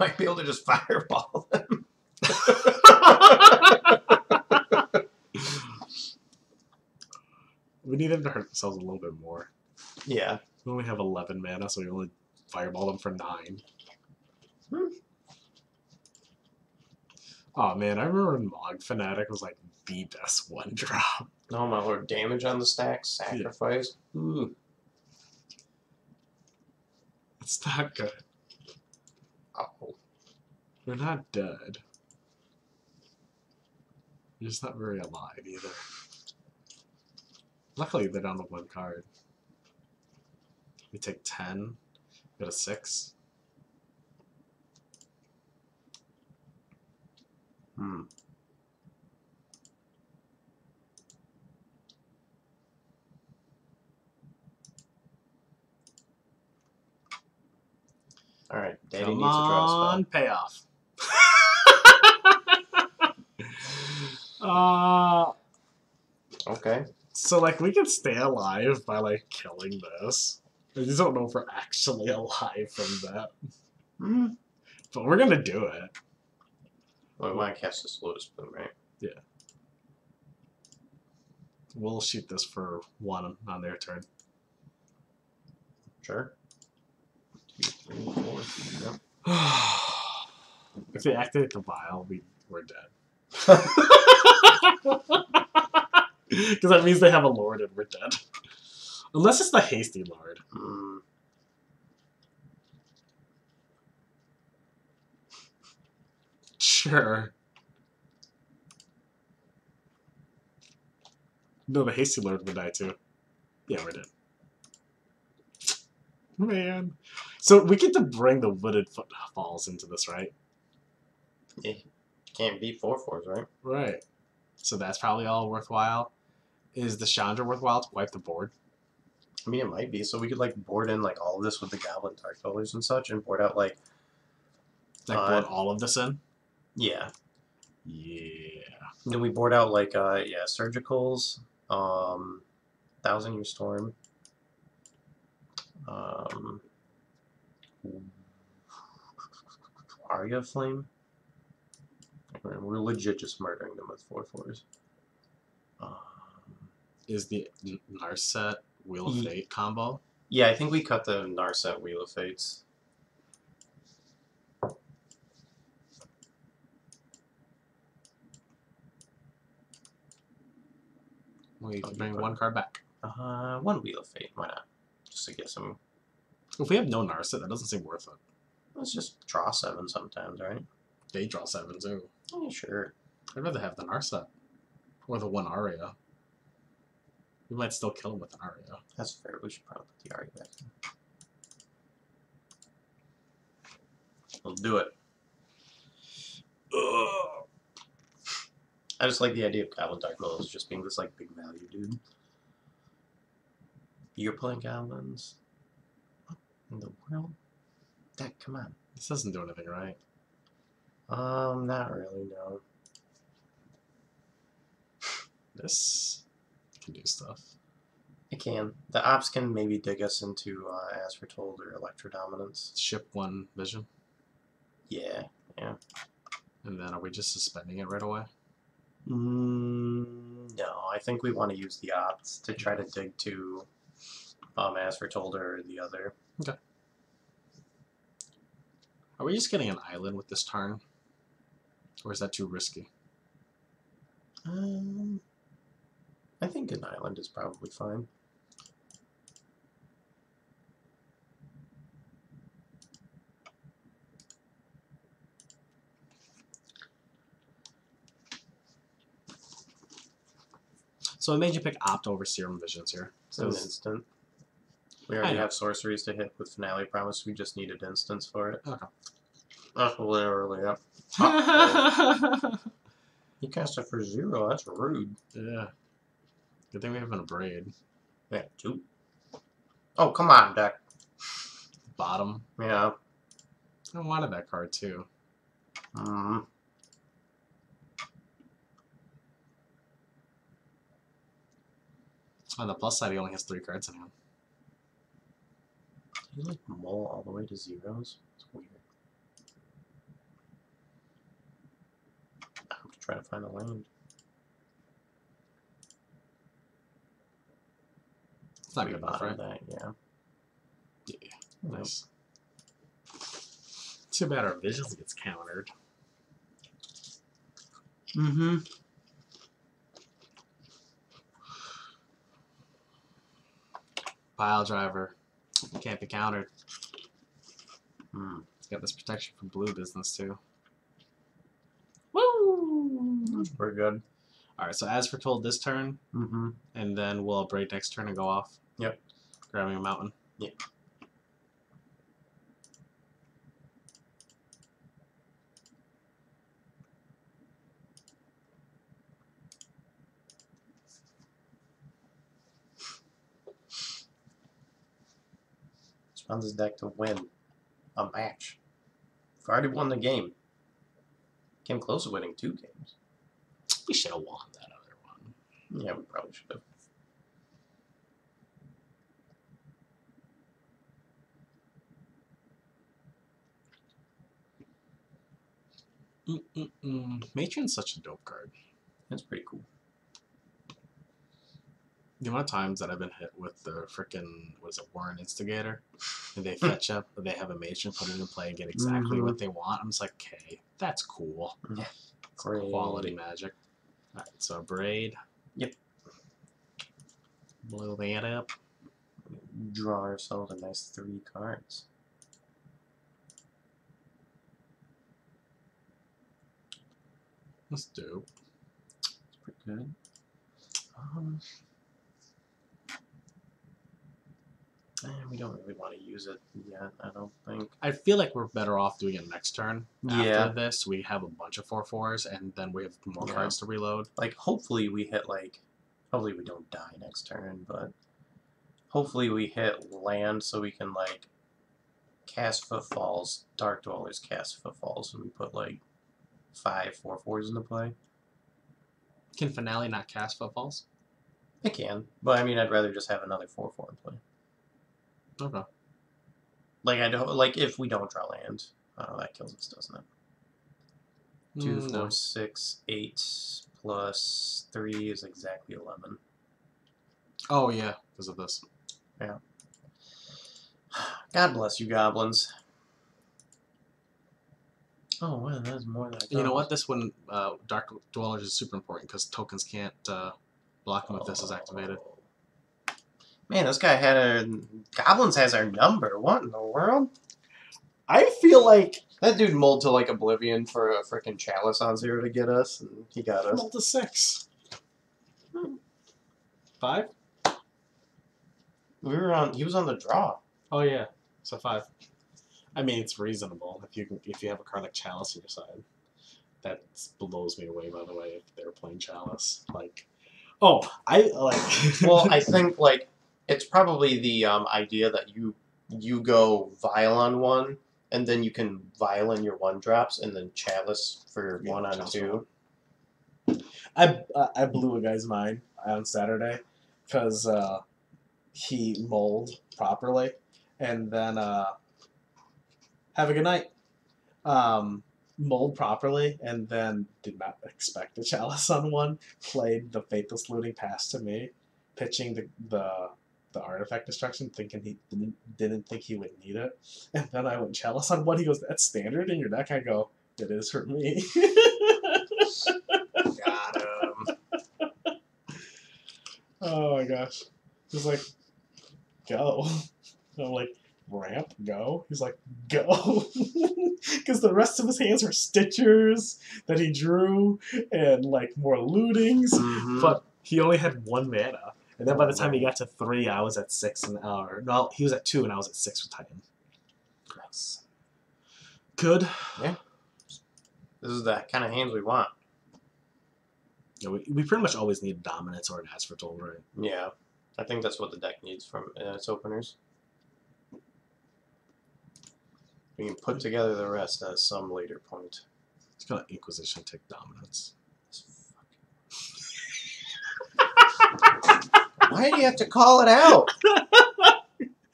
might be able to just fireball them. we need them to hurt themselves a little bit more. Yeah. We only have 11 mana, so we only fireball them for 9. Hmm. Oh man, I remember when Mog Fanatic was like the best one drop. Oh my lord, damage on the stack, sacrifice. Ooh. It's not good. Oh. They're not dead. They're just not very alive either. Luckily, they're down to one card. We take 10, go to 6. Hmm. All right, Daddy Come needs a draw on, spell. payoff. uh, Okay. so, like, we can stay alive by, like, killing this. I just don't know if we're actually alive from that. Hmm. But we're gonna do it. Well, to cast this Lotus Bloom, right? Yeah. We'll shoot this for one on their turn. Sure. Two, three, four. Yep. if they activate the vial, we we're dead. Because that means they have a lord and we're dead. Unless it's the hasty lord. Hmm. Sure. No, the hasty lord would die too. Yeah, we're dead. Man. So we get to bring the wooded footfalls into this, right? Yeah. Can't beat four fours, right? Right. So that's probably all worthwhile. Is the Chandra worthwhile to wipe the board? I mean, it might be. So we could like board in like all of this with the Goblin Dark Dwellers and such, and board out like Like Uh, board all of this in? yeah. Yeah. And then we board out like uh yeah surgicals, um, Thousand Year Storm, um, Aria Flame. We're, legit just murdering them with four fours. Um, Is the Narset Wheel of Fate combo? yeah, I think we cut the Narset Wheel of Fates. We Oh, bring one card back. Uh, one Wheel of Fate, why not? To get some. If we have no Narset, that doesn't seem worth it. Let's just draw seven sometimes, right? They draw seven too. Oh, yeah, sure. I'd rather have the Narset. Or the one Aria. We might still kill him with an Aria. That's fair. We should probably put the Aria back. in. Let's do it. I just like the idea of Goblin Dark Dwellers just being this like big value dude. You're playing goblins. What in the world? Deck, come on. This doesn't do anything right. Um, not really, no. This can do stuff. It can. The ops can maybe dig us into uh, As Foretold or Electro Dominance. Ship one vision, Yeah, Yeah. and then are we just suspending it right away? Mm, no, I think we want to use the ops to try to dig to um, As Foretold or the other. Okay. Are we just getting an island with this turn? Or is that too risky? Um, I think an island is probably fine. So it made you pick Opt over Serum Visions here. It's an So instant. We already have sorceries to hit with Finale Promise. We just needed instants for it. Okay. That's literally it. You cast it for zero. That's rude. yeah. Good thing we have an Abrade. Yeah, two. Oh, come on, deck. Bottom. Yeah. I wanted that card too. Mm. On the plus side, he only has three cards in hand. Do you like mull all the way to zeros? It's weird. I'm just trying to find a land. It's not good enough, Bottom right? That, yeah. Nice. Too bad our visions gets countered. Mm-hmm. Pile driver. Can't be countered. Hmm. It's got this protection from blue business too. Woo! We're good. Alright, so as foretold this turn, Mm-hmm. and then we'll break next turn and go off. Yep. Grabbing a mountain. Yep. Spawns his deck to win a match. We've already won the game. Came close to winning two games. We should have won that other one. Yeah, we probably should have. Mm-mm-mm. Matron's such a dope card. That's pretty cool. The amount of times that I've been hit with the freaking what is it, Warren Instigator, and they fetch up, they have a matron put it in play and get exactly Mhm. what they want. I'm just like, okay, that's cool. Yeah. It's quality magic. All right, so Abrade. Yep. Blow that up. Draw ourselves a nice three cards. That's dope. That's pretty good. Um, eh, we don't really want to use it yet, I don't think. I feel like we're better off doing it next turn. After Yeah. this, we have a bunch of four fours, and then we have more Yeah. cards to reload. Like, hopefully we hit, like, hopefully we don't die next turn, but hopefully we hit land so we can, like, cast footfalls. Dark Dwellers cast footfalls, and we put, like, five four fours into play. Can finale not cast footfalls? It can, but I mean, I'd rather just have another four four in play. Okay. Like I don't like if we don't draw land, uh, that kills us, doesn't it? Two, Mm, four, no. six, eight plus three is exactly eleven. Oh yeah, because of this. Yeah. God bless you, goblins. Oh wow, that's more than I You know what? This one, uh, Dark Dwellers is super important because tokens can't uh, block them if this is activated. Man, this guy had a goblins has our number. What in the world? I feel like That dude mulled to like oblivion for a freaking chalice on zero to get us, and he got us. Roll to six. Five? We were on. He was on the draw. Oh yeah, so five. I mean, it's reasonable if you can, if you have a card like Chalice on your side. That blows me away. By the way, if they're playing Chalice, like, oh I like Well, I think like it's probably the um, idea that you you go Vial on one, and then you can Vial in your one drops, and then Chalice for Yeah, one on two. I I- I blew a guy's mind on Saturday because uh, he mold properly, and then uh, have a good night. Um, mold properly, and then did not expect a chalice on one. Played the faithless looting pass to me, pitching the the, the artifact destruction, thinking he didn't, didn't think he would need it, and then I went chalice on one. He goes, "That's standard in your deck." I go, "It is for me." Got him. Oh my gosh. He's like, go. And I'm like, ramp, go? He's like, go. Because the rest of his hands are stitchers that he drew and like more lootings. Mhm. But he only had one mana. And then by the time he got to three, I was at six an hour. No, he was at two and I was at six with Titan. Nice. Good. Yeah. This is the kind of hands we want. Yeah, we, we pretty much always need dominance or an As Foretold, right? Yeah, I think that's what the deck needs from uh, its openers. We can put together the rest at some later point. It's gonna Inquisition take dominance. Why do you have to call it out?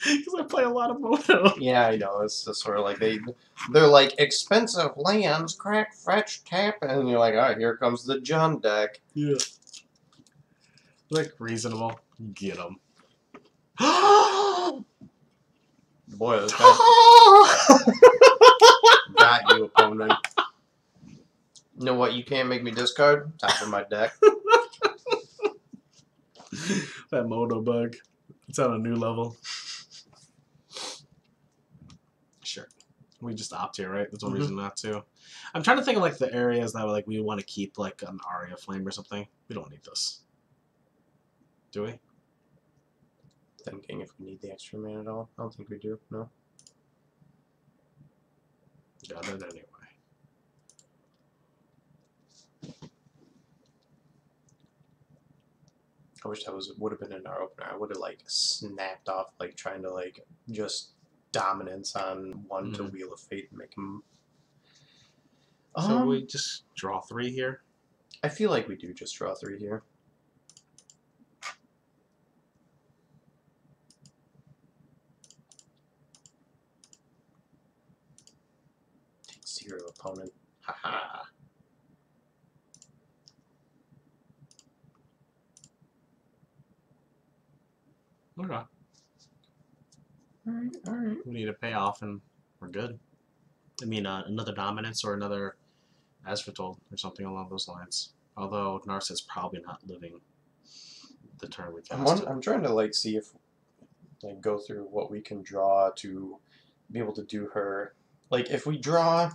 Because I play a lot of Mono. Yeah, I know. It's just sort of like they, they're like expensive lands, crack, fetch, tap, and you're like, all right, here comes the John deck. Yeah. Like reasonable. Get them. Boy, this guy got you, opponent. You know what? You can't make me discard. Top of my deck. that moto bug. It's on a new level. Sure. We just opt here, right? There's no Mhm. reason not to. I'm trying to think of like the areas that like we want to keep like an Aria Flame or something. We don't need this. Do we? Thinking if we need the extra man at all. I don't think we do. No. Got it anyway. I wish that was would have been in our opener. I would have like snapped off like trying to like just dominance on one to Mhm. Wheel of Fate and make him. So Um, we just draw three here. I feel like we do just draw three here. Take zero opponent. Haha. Okay. Alright, alright. We need a payoff and we're good. I mean, uh, another dominance or another As Foretold or something along those lines. Although Narcissus probably not living the turn we I'm, cast. I'm trying to like see if like go through what we can draw to be able to do her. Like if we draw,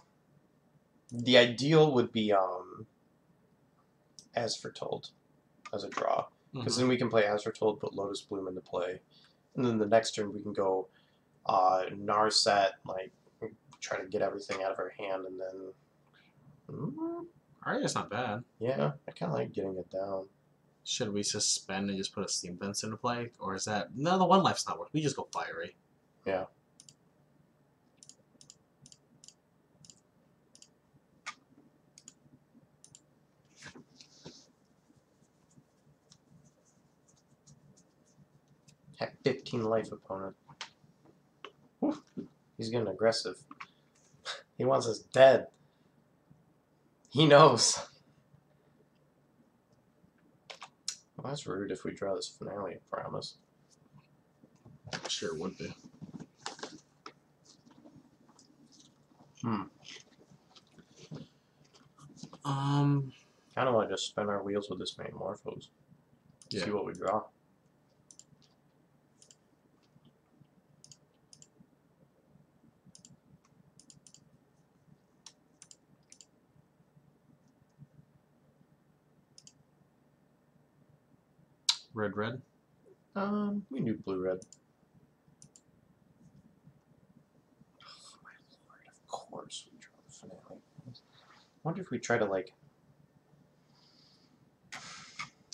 the ideal would be um as foretold as a draw because Mhm. then we can play as foretold, put Lotus Bloom into play, and then the next turn we can go uh Narset like try to get everything out of her hand and then. Mm, Aria's not bad. yeah, I kind of like getting it down. Should we suspend and just put a Steam Fence into play? Or is that. No, the one life's not working. We just go Fiery. Yeah. Have 15 life opponent. Whew. He's getting aggressive. He wants us dead. He knows. Well, that's rude if we draw this finale, I promise. Sure would be. Hmm. Um. Kind of want to just spin our wheels with this Manamorphose. Yeah. See what we draw. Red, red. Um, we knew blue red. Oh my lord! Of course we draw the finale. wonder if we try to like.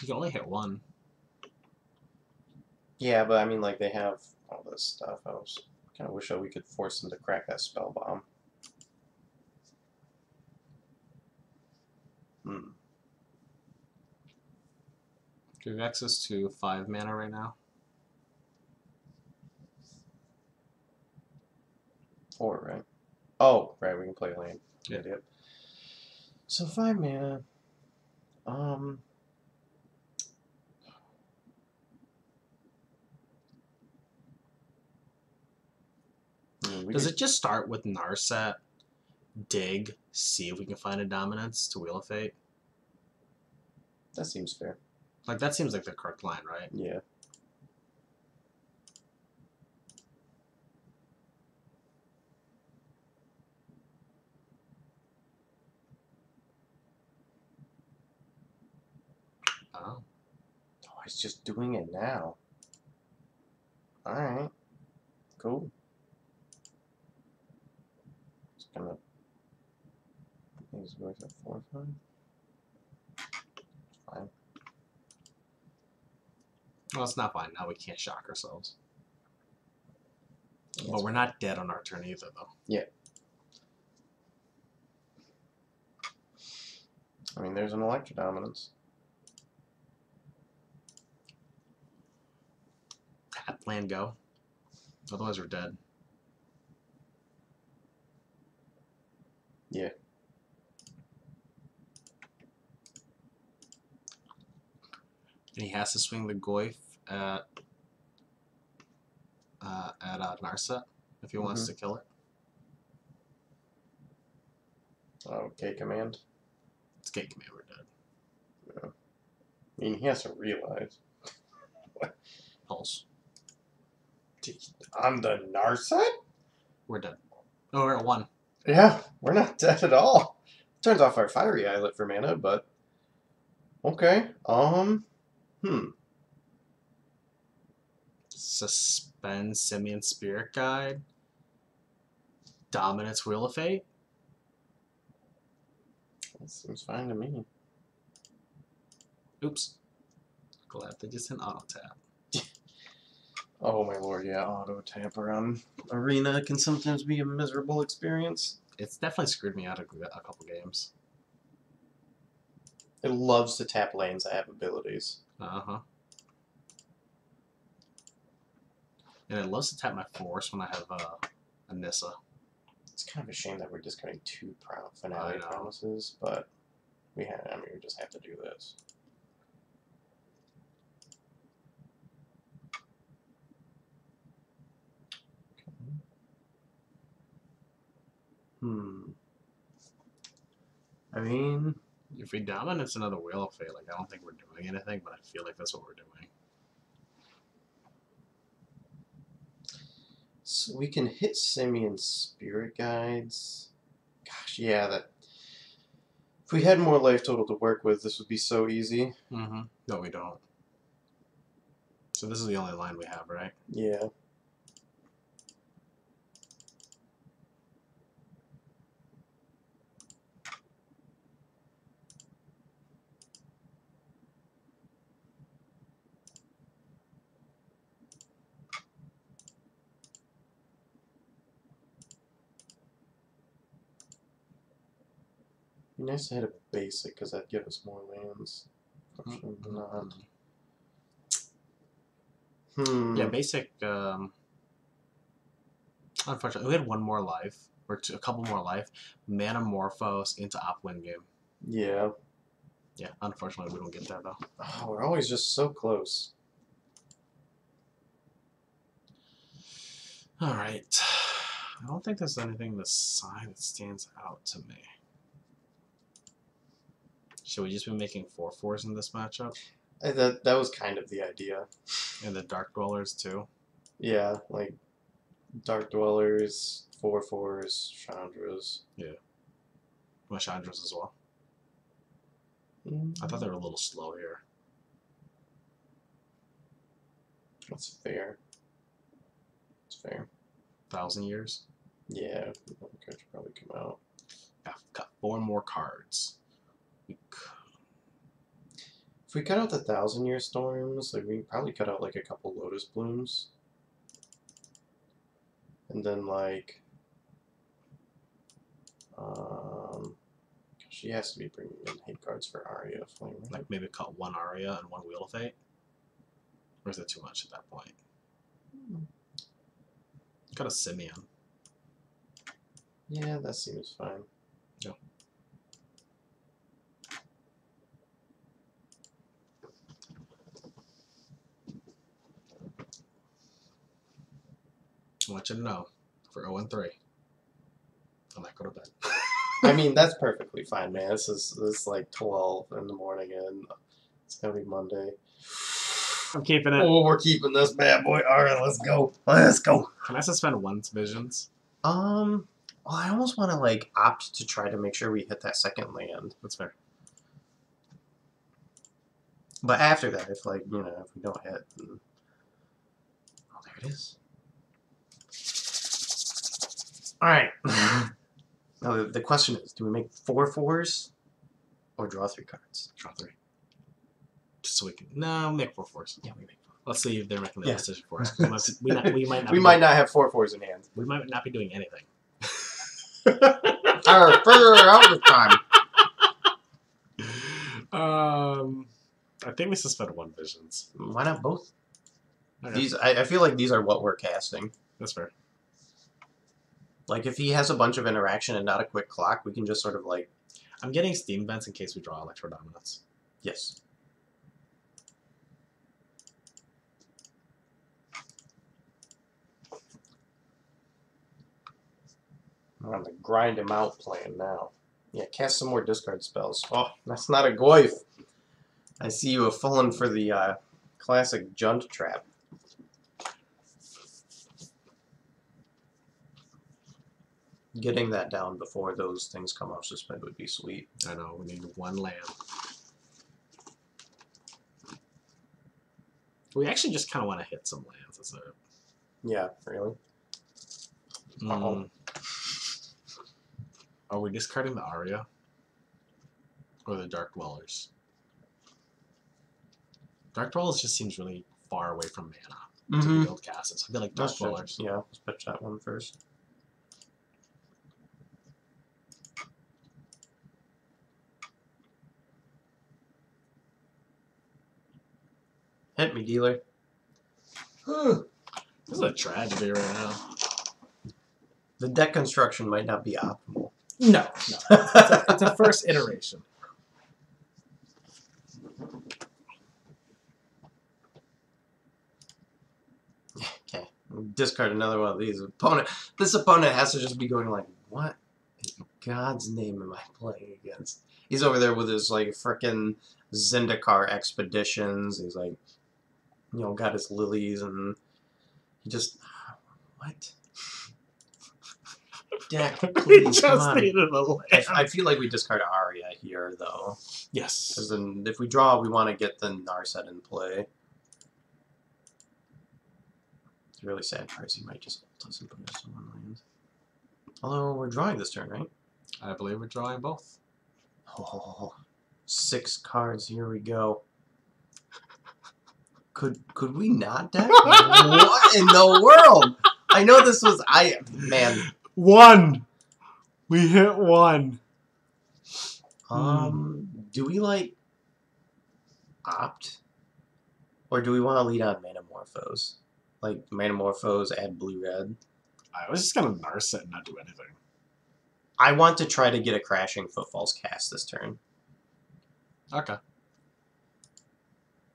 You can only hit one. Yeah, but I mean, like they have all this stuff. I was Kind of wish that we could force them to crack that spell bomb. Hmm. Do we have access to five mana right now? Four, right? Oh, right. We can play land. Yeah. Idiot. So five mana. Um. We Does it just start with Narset, dig, see if we can find a dominance to Wheel of Fate? That seems fair. Like that seems like the correct line, right? Yeah. Oh. Oh, he's just doing it now. Alright. Cool. Just gonna. He's going at four five. Fine. Well, it's not fine. Now we can't shock ourselves. But we're not dead on our turn either, though. Yeah. I mean, there's an electro dominance. Tap land go. Otherwise, we're dead. Yeah. And he has to swing the Goyf at uh, at uh, Narset if he wants to kill it. Okay, command. It's gate command. We're dead. I mean, he has to realize. what? Pulse. On the Narset? We're dead. Oh, we're at one. Yeah, we're not dead at all. Turns off our Fiery Islet for mana, but okay. Um, hmm. Suspend Simian Spirit Guide. Dominance Wheel of Fate. That seems fine to me. Oops. Glad they just hit auto tap. Oh my lord, yeah, auto tamper on arena can sometimes be a miserable experience. It's definitely screwed me out of a couple games. It loves to tap lanes that have abilities. Uh huh. And it loves to tap my force when I have uh, a Nissa. It's kind of a shame that we're discounting two pro- finale promises, but we had. I mean, we just have to do this. Hmm. I mean, If we dominance another Wheel of Fate, like I don't think we're doing anything, but I feel like that's what we're doing. So we can hit Simian Spirit Guides. Gosh, yeah, that. If we had more life total to work with, this would be so easy. Mm-hmm. No, we don't. So this is the only line we have, right? Yeah. Nice to hit a basic because that'd give us more lands. Unfortunately not. Hmm. Yeah, basic. Um, unfortunately, we had one more life, or two, a couple more life. Manamorphose into Opwind game. Yeah. Yeah, unfortunately, we don't get that though. Oh, we're always just so close. All right. I don't think there's anything in the sign that stands out to me. Should we just be making four fours in this matchup? I, that that was kind of the idea. And the Dark Dwellers too? Yeah, like Dark Dwellers, four fours, Chandras. yeah Mashandras as well. Mm, I thought they were a little slow here. that's fair. It's fair. Thousand years? Yeah, probably come out. I've got four more cards. We If we cut out the thousand year storms, like we probably cut out like a couple lotus blooms. and then like, um, she has to be bringing in hate cards for Aria Flame. right? Like maybe cut one Aria and one Wheel of Fate? Or is that too much at that point? Got a Simian. Yeah, that seems fine. I want you to know for 0 and 3. I might go to bed. I mean, that's perfectly fine, man. This is this is like twelve in the morning, and it's gonna be Monday. I'm keeping it. Oh, we're keeping this bad boy. All right, let's go. Let's go. Can I suspend one's visions? Um, well, I almost want to like opt to try to make sure we hit that second land, That's fair. but after that, if like you know, if we don't hit, then... oh, there it is. All right. now the, the question is, do we make four fours or draw three cards? Draw three. Just so we can. No, make four fours. Yeah, we make four. Let's see if they're making the Yeah. decision for us. We might, we, not, we might not. We might doing- not have four fours in hand. We might not be doing anything. Our further out of time. Um, I think we suspend one visions. Why not both? These I, I feel like these are what we're casting. that's fair. Like if he has a bunch of interaction and not a quick clock, we can just sort of like I'm getting steam vents in case we draw Electrodominance. yes. We're on the grind him out plan now. Yeah, cast some more discard spells. Oh, that's not a Goyf. I see you have fallen for the uh, classic Jund trap. Getting that down before those things come off suspend would be sweet. I know we need one land. We actually just kind of want to hit some lands. That's it. Yeah, really. Mm. Are we discarding the Aria? Or the Dark Dwellers? Dark Dwellers just seems really far away from mana to Mm-hmm. build castles. I feel like Dark. Dwellers. Yeah, let's pitch that one first. Hit me, dealer. This is a tragedy right now. The deck construction might not be optimal. No, no. It's a, it's a first iteration. Okay, discard another one of these. Opponent. This opponent has to just be going like, what in God's name am I playing against? He's over there with his like frickin' Zendikar expeditions. He's like, you know, got his lilies and he just what? Deck, we please come just on. needed a land. I, I feel like we discard Aria here though, yes. because then if we draw, we want to get the Narset in play. It's really sad part is he might just ult us and put us in one land. Although we're drawing this turn, right? I believe we're drawing both. Oh, six cards. Here we go. Could could we not deck? what in the world? I know this was I man. One! We hit one. Um, do we like opt, or do we want to lead on Manamorphose? Like Manamorphose, add blue red. I was just gonna nurse it and not do anything. I want to try to get a crashing footfalls cast this turn. Okay.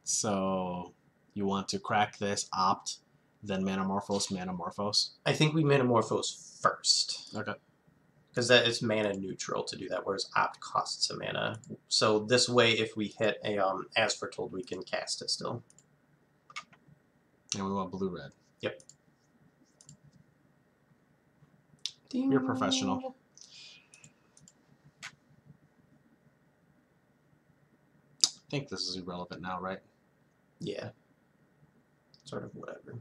So you want to crack this, opt, then Manamorphose, Manamorphose. I think we Manamorphose first. Okay. because that is mana neutral to do that, whereas opt costs a mana. So this way, if we hit a um as foretold, we can cast it still. And we want blue red. Ding. You're professional. I think this is irrelevant now, right? Yeah. Sort of whatever.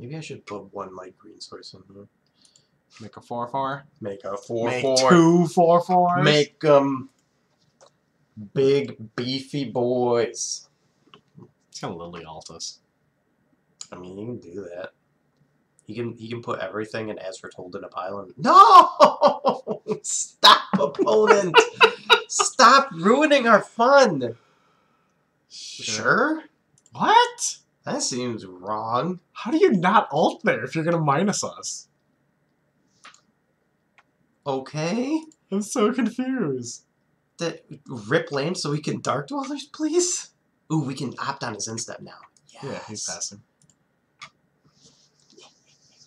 Maybe I should put one light green source in here. Make a 4 4. Make a four Make four. two 4 4s. Make them big beefy boys. It's gonna Lily Altus. I mean, you can do that. He can he can put everything and As Foretold in a pile and no stop opponent stop ruining our fun. Sure, What? that seems wrong. How do you not alt there if you're gonna minus us? Okay, I'm so confused. that rip land so we can dark dwellers, please. Ooh, we can opt on his instep now. Yeah, he's Yes. passing.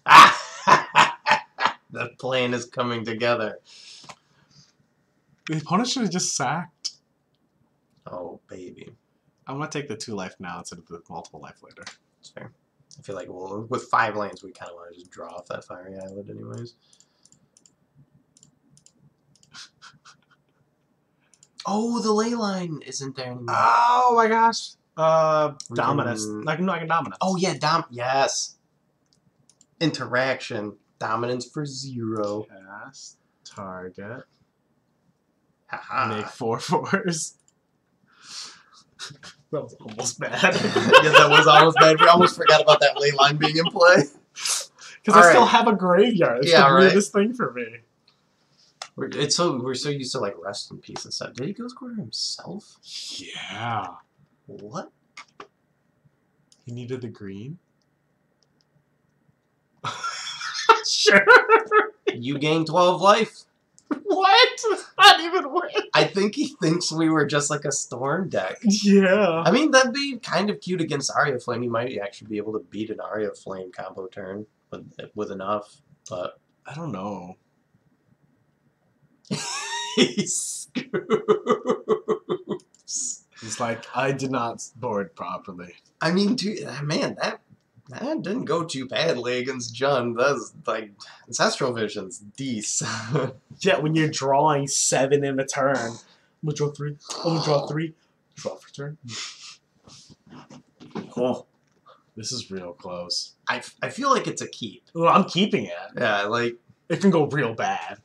the plan is coming together. The opponent should have just sacked. Oh baby, I'm gonna take the two life now instead of the multiple life later. that's fair. I feel like well, with five lands, we kind of want to just draw off that Fiery Islet, anyways. Oh, the ley line isn't there anymore. Oh my gosh. Uh, We Dominus. can- I can, no, I can Dominus. oh yeah, dom. Yes. Interaction dominance for zero. Cast, target, Haha. make four fours. That was almost bad. yeah, that was almost bad. We almost forgot about that ley line being in play. Because I still have a graveyard. It's Yeah, the right. weirdest thing for me. We're, it's so we're so used to like rest in peace and stuff. Did he go score himself? Yeah. What? He needed the green. sure. You gain twelve life. What? Not even win. I think he thinks we were just like a storm deck. Yeah. I mean, that'd be kind of cute against Aria Flame. You might actually be able to beat an Aria Flame combo turn with with enough, but I don't know. he's. It's like I did not board properly. I mean, dude, man, that that didn't go too badly against Jund. That's like ancestral visions, dece. Yeah, when you're drawing seven in a turn. I'm gonna draw three. I'm gonna draw three. Draw for turn. oh, This is real close. I, I feel like it's a keep. Well, I'm keeping it. Yeah, like It can go real bad.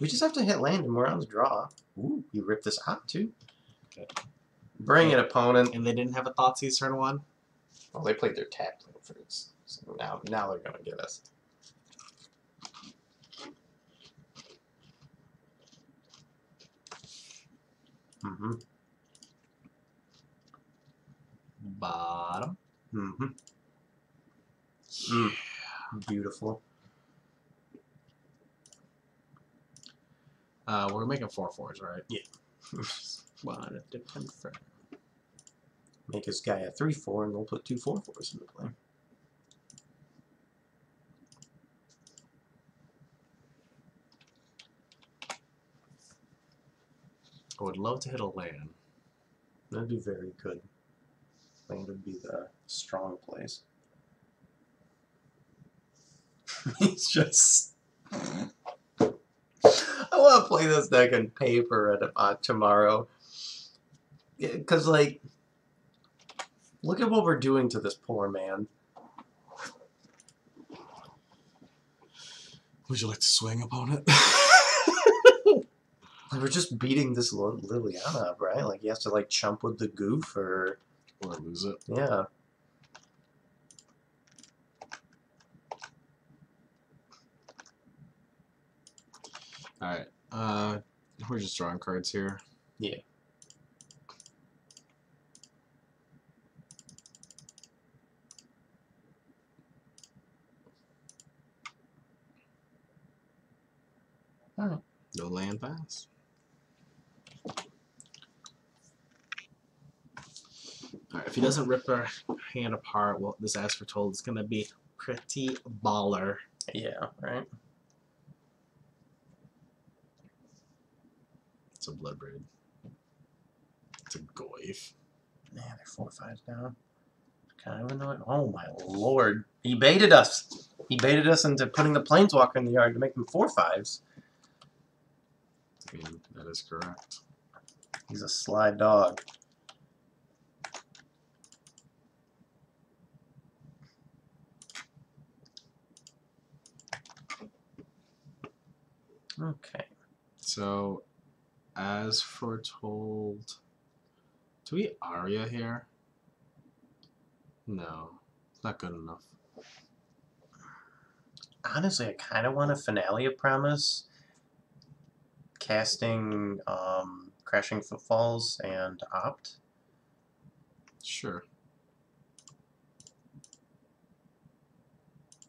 we just have to hit land and we're on the draw. Ooh, you rip this out too. Okay. Bring it, opponent. And they didn't have a Thoughtseize turn one. Well, they played their tap play first, so now now they're gonna get us. Mm-hmm. Bottom. Mm-hmm. Mm. Beautiful. Uh, we're making four fours, right? Yeah. One to confirm. Make this guy a three four, and we'll put two four fours into play. I would love to hit a land. That'd be very good. Land would be the strong place. He's just. I want to play this deck in paper at uh, tomorrow. Because, like, look at what we're doing to this poor man. Would you like to swing, opponent? We're just beating this Liliana up, right? Like, he has to, like, chump with the Goyf, or. or lose it? Yeah. Alright. Uh, we're just drawing cards here. Yeah. Alright. No land pass. Alright, if he doesn't rip our hand apart, well, this as foretold is gonna be pretty baller. Yeah, right? It's a blood braid. It's a Goyf. Man, they're four fives down. Kind of annoying. Oh my lord. He baited us. He baited us into putting the planeswalker in the yard to make them four fives. I that is correct. He's a sly dog. Okay. So, as foretold, do we Aria here? No, it's not good enough. honestly, I kind of want a finale of Promise, casting um, Crashing Footfalls and Opt. Sure.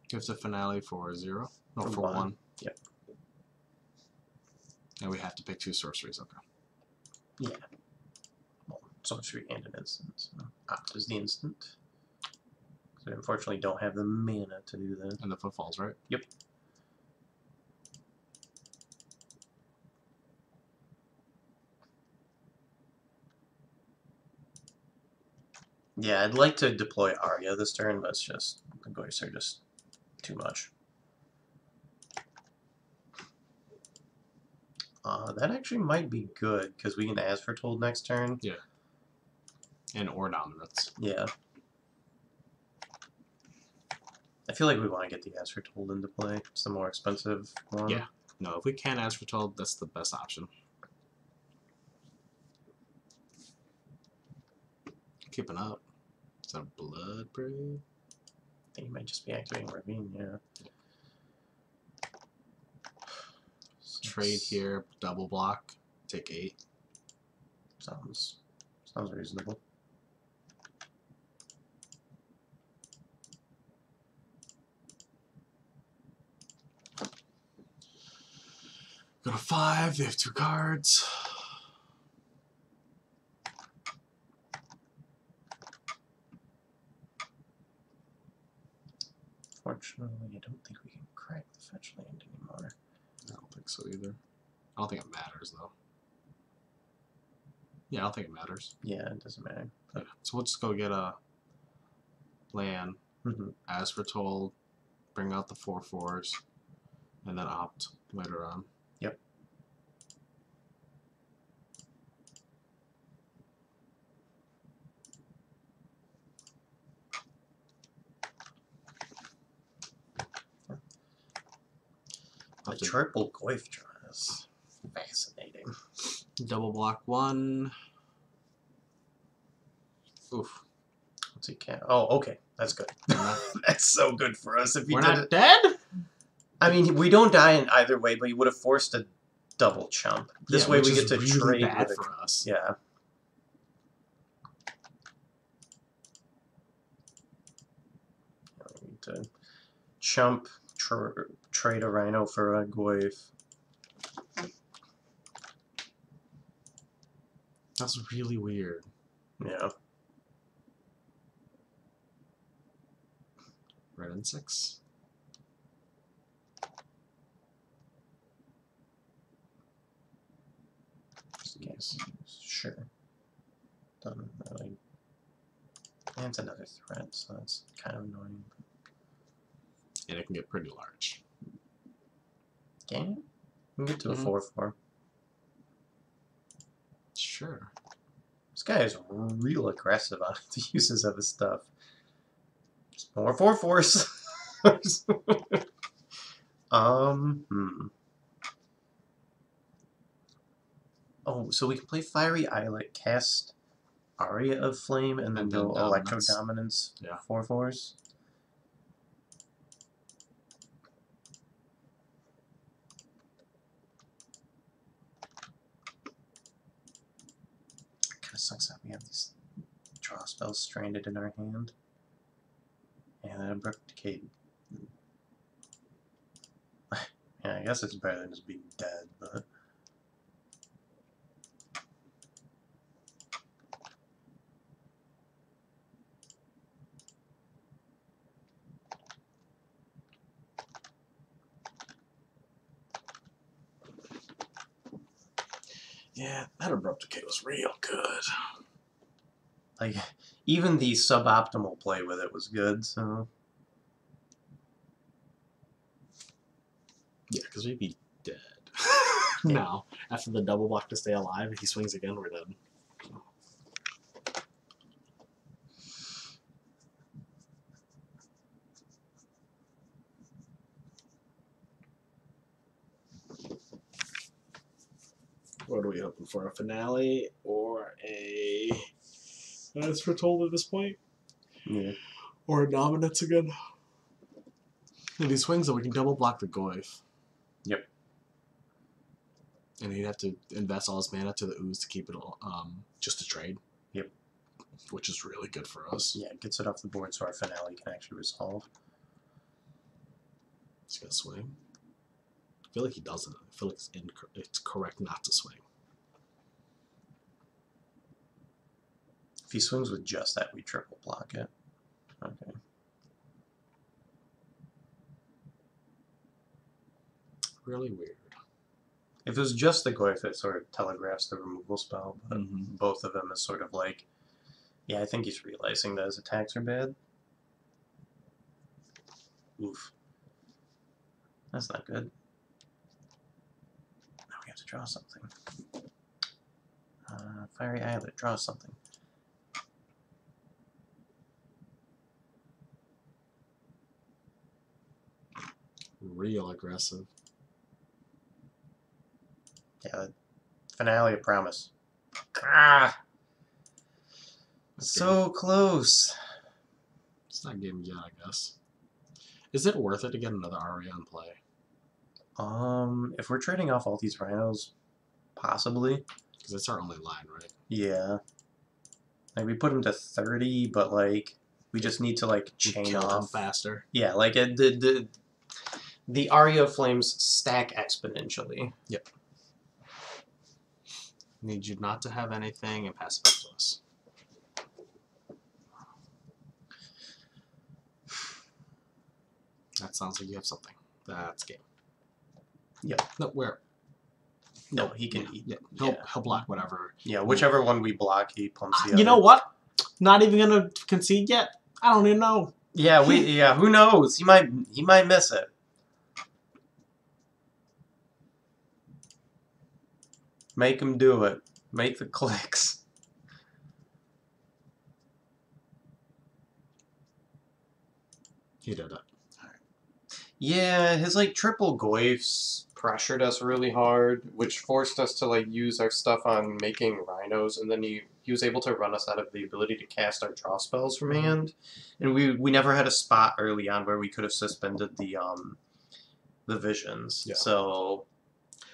Gives a finale for zero. No, For for one. one. Yep. And we have to pick two sorceries. Okay. Yeah. Well, sorcery and an instant. So Opt is the instant. So I unfortunately don't have the mana to do that. And the footfalls, right? Yeah, I'd like to deploy Aria this turn, but it's just the Goyfs are just too much. Uh, that actually might be good because we can As Foretold next turn. Yeah. And or dominance. Yeah. I feel like we want to get the As Foretold into play. It's the more expensive one. Yeah. No, if we can't As Foretold, that's the best option. Keeping up. That Bloodbraid? I think you might just be activating Ravine. Yeah. Trade here, double block, take eight. Sounds sounds reasonable. Go to five, they have two cards. Fortunately, I don't think we can crack the fetch land anymore. I don't think so either. I don't think it matters though. Yeah, I don't think it matters. Yeah, it doesn't matter. Yeah. So we'll just go get a land, Mhm. As Foretold, bring out the four fours, and then opt later on. Yep. The triple Goyf draw is fascinating. double block one. Oof. What's he can? Oh, okay, that's good. That's so good for us. If you we're did not it, dead? I mean, we don't die in either way, but you would have forced a double chump. This Yeah, way, we get to really trade bad with for us. Yeah. We need to chump, tr- trade a rhino for a goyf. That's really weird. Yeah. Wrenn and Six. Yes. Sure. Doesn't really. And it's another threat, so that's kind of annoying. And it can get pretty large. Can you? We can get to a Mhm. 4 4. Sure. This guy is real aggressive on the uses of his stuff. Just more four fours. um. Hmm. Oh, so we can play Fiery Islet, cast Aria of Flame, and then And go Electrodominance. Yeah. Four. Sucks that we have these draw spells stranded in our hand. And then Abrupt Decay. yeah, I guess it's better than just being dead, but. Yeah, that abrupt decay was real good. Like, even the suboptimal play with it was good, so. Yeah, because we'd be dead. now, after the double block to stay alive, if he swings again, we're dead. What are we hoping for? A finale or a. As foretold at this point? Yeah. Or a dominance again? If he swings, though, we can double block the Goyf. Yep. And he'd have to invest all his mana to the ooze to keep it all, um, just to trade. Yep. Which is really good for us. Yeah, it gets it off the board so our finale can actually resolve. He's gonna swing. I feel like he doesn't. I feel like it's, it's correct not to swing. If he swings with just that, we triple block it. Okay. Really weird. If it was just the Goyf, it sort of telegraphs the removal spell, but Mhm. both of them is sort of like, yeah, I think he's realizing that his attacks are bad. Oof. That's not good. Have to draw something. Uh, Fiery Islet, draw something. Real aggressive. Yeah, finale of promise. Ah! So close. It's not game yet, I guess. Is it worth it to get another Aria in play? Um, if we're trading off all these rhinos, possibly. Because that's our only line, right? Yeah. Like we put them to thirty, but like we just need to like chain kill off. faster. Yeah, like it, the the the Aria Flames stack exponentially. Yep. Need you not to have anything and pass it back to us. That sounds like you have something. That's game. Yep. No, where? No, he can yeah. Yeah, he'll, Yeah. he'll block whatever. Yeah, whichever one we block, he pumps the Uh, you know what? Not even gonna concede yet. I don't even know. Yeah, we yeah, who knows? He might he might miss it. Make him do it. Make the clicks. He did it. Yeah, his like triple Goyfs pressured us really hard, which forced us to like use our stuff on making rhinos, and then he he was able to run us out of the ability to cast our draw spells from hand, and we we never had a spot early on where we could have suspended the um the visions. Yeah. So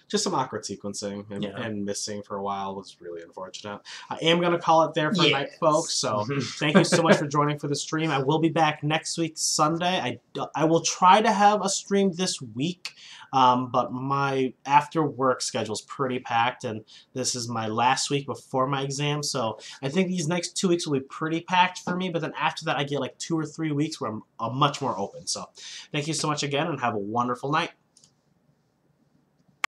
Just some awkward sequencing and, Yeah. and missing for a while was really unfortunate. I am gonna call it there for Yes. night, folks. So thank you so much for joining for the stream. I will be back next week Sunday. I, I will try to have a stream this week, um, but my after work schedule is pretty packed, and this is my last week before my exam. So I think these next two weeks will be pretty packed for me. But then after that, I get like two or three weeks where I'm, I'm much more open. So thank you so much again, and have a wonderful night.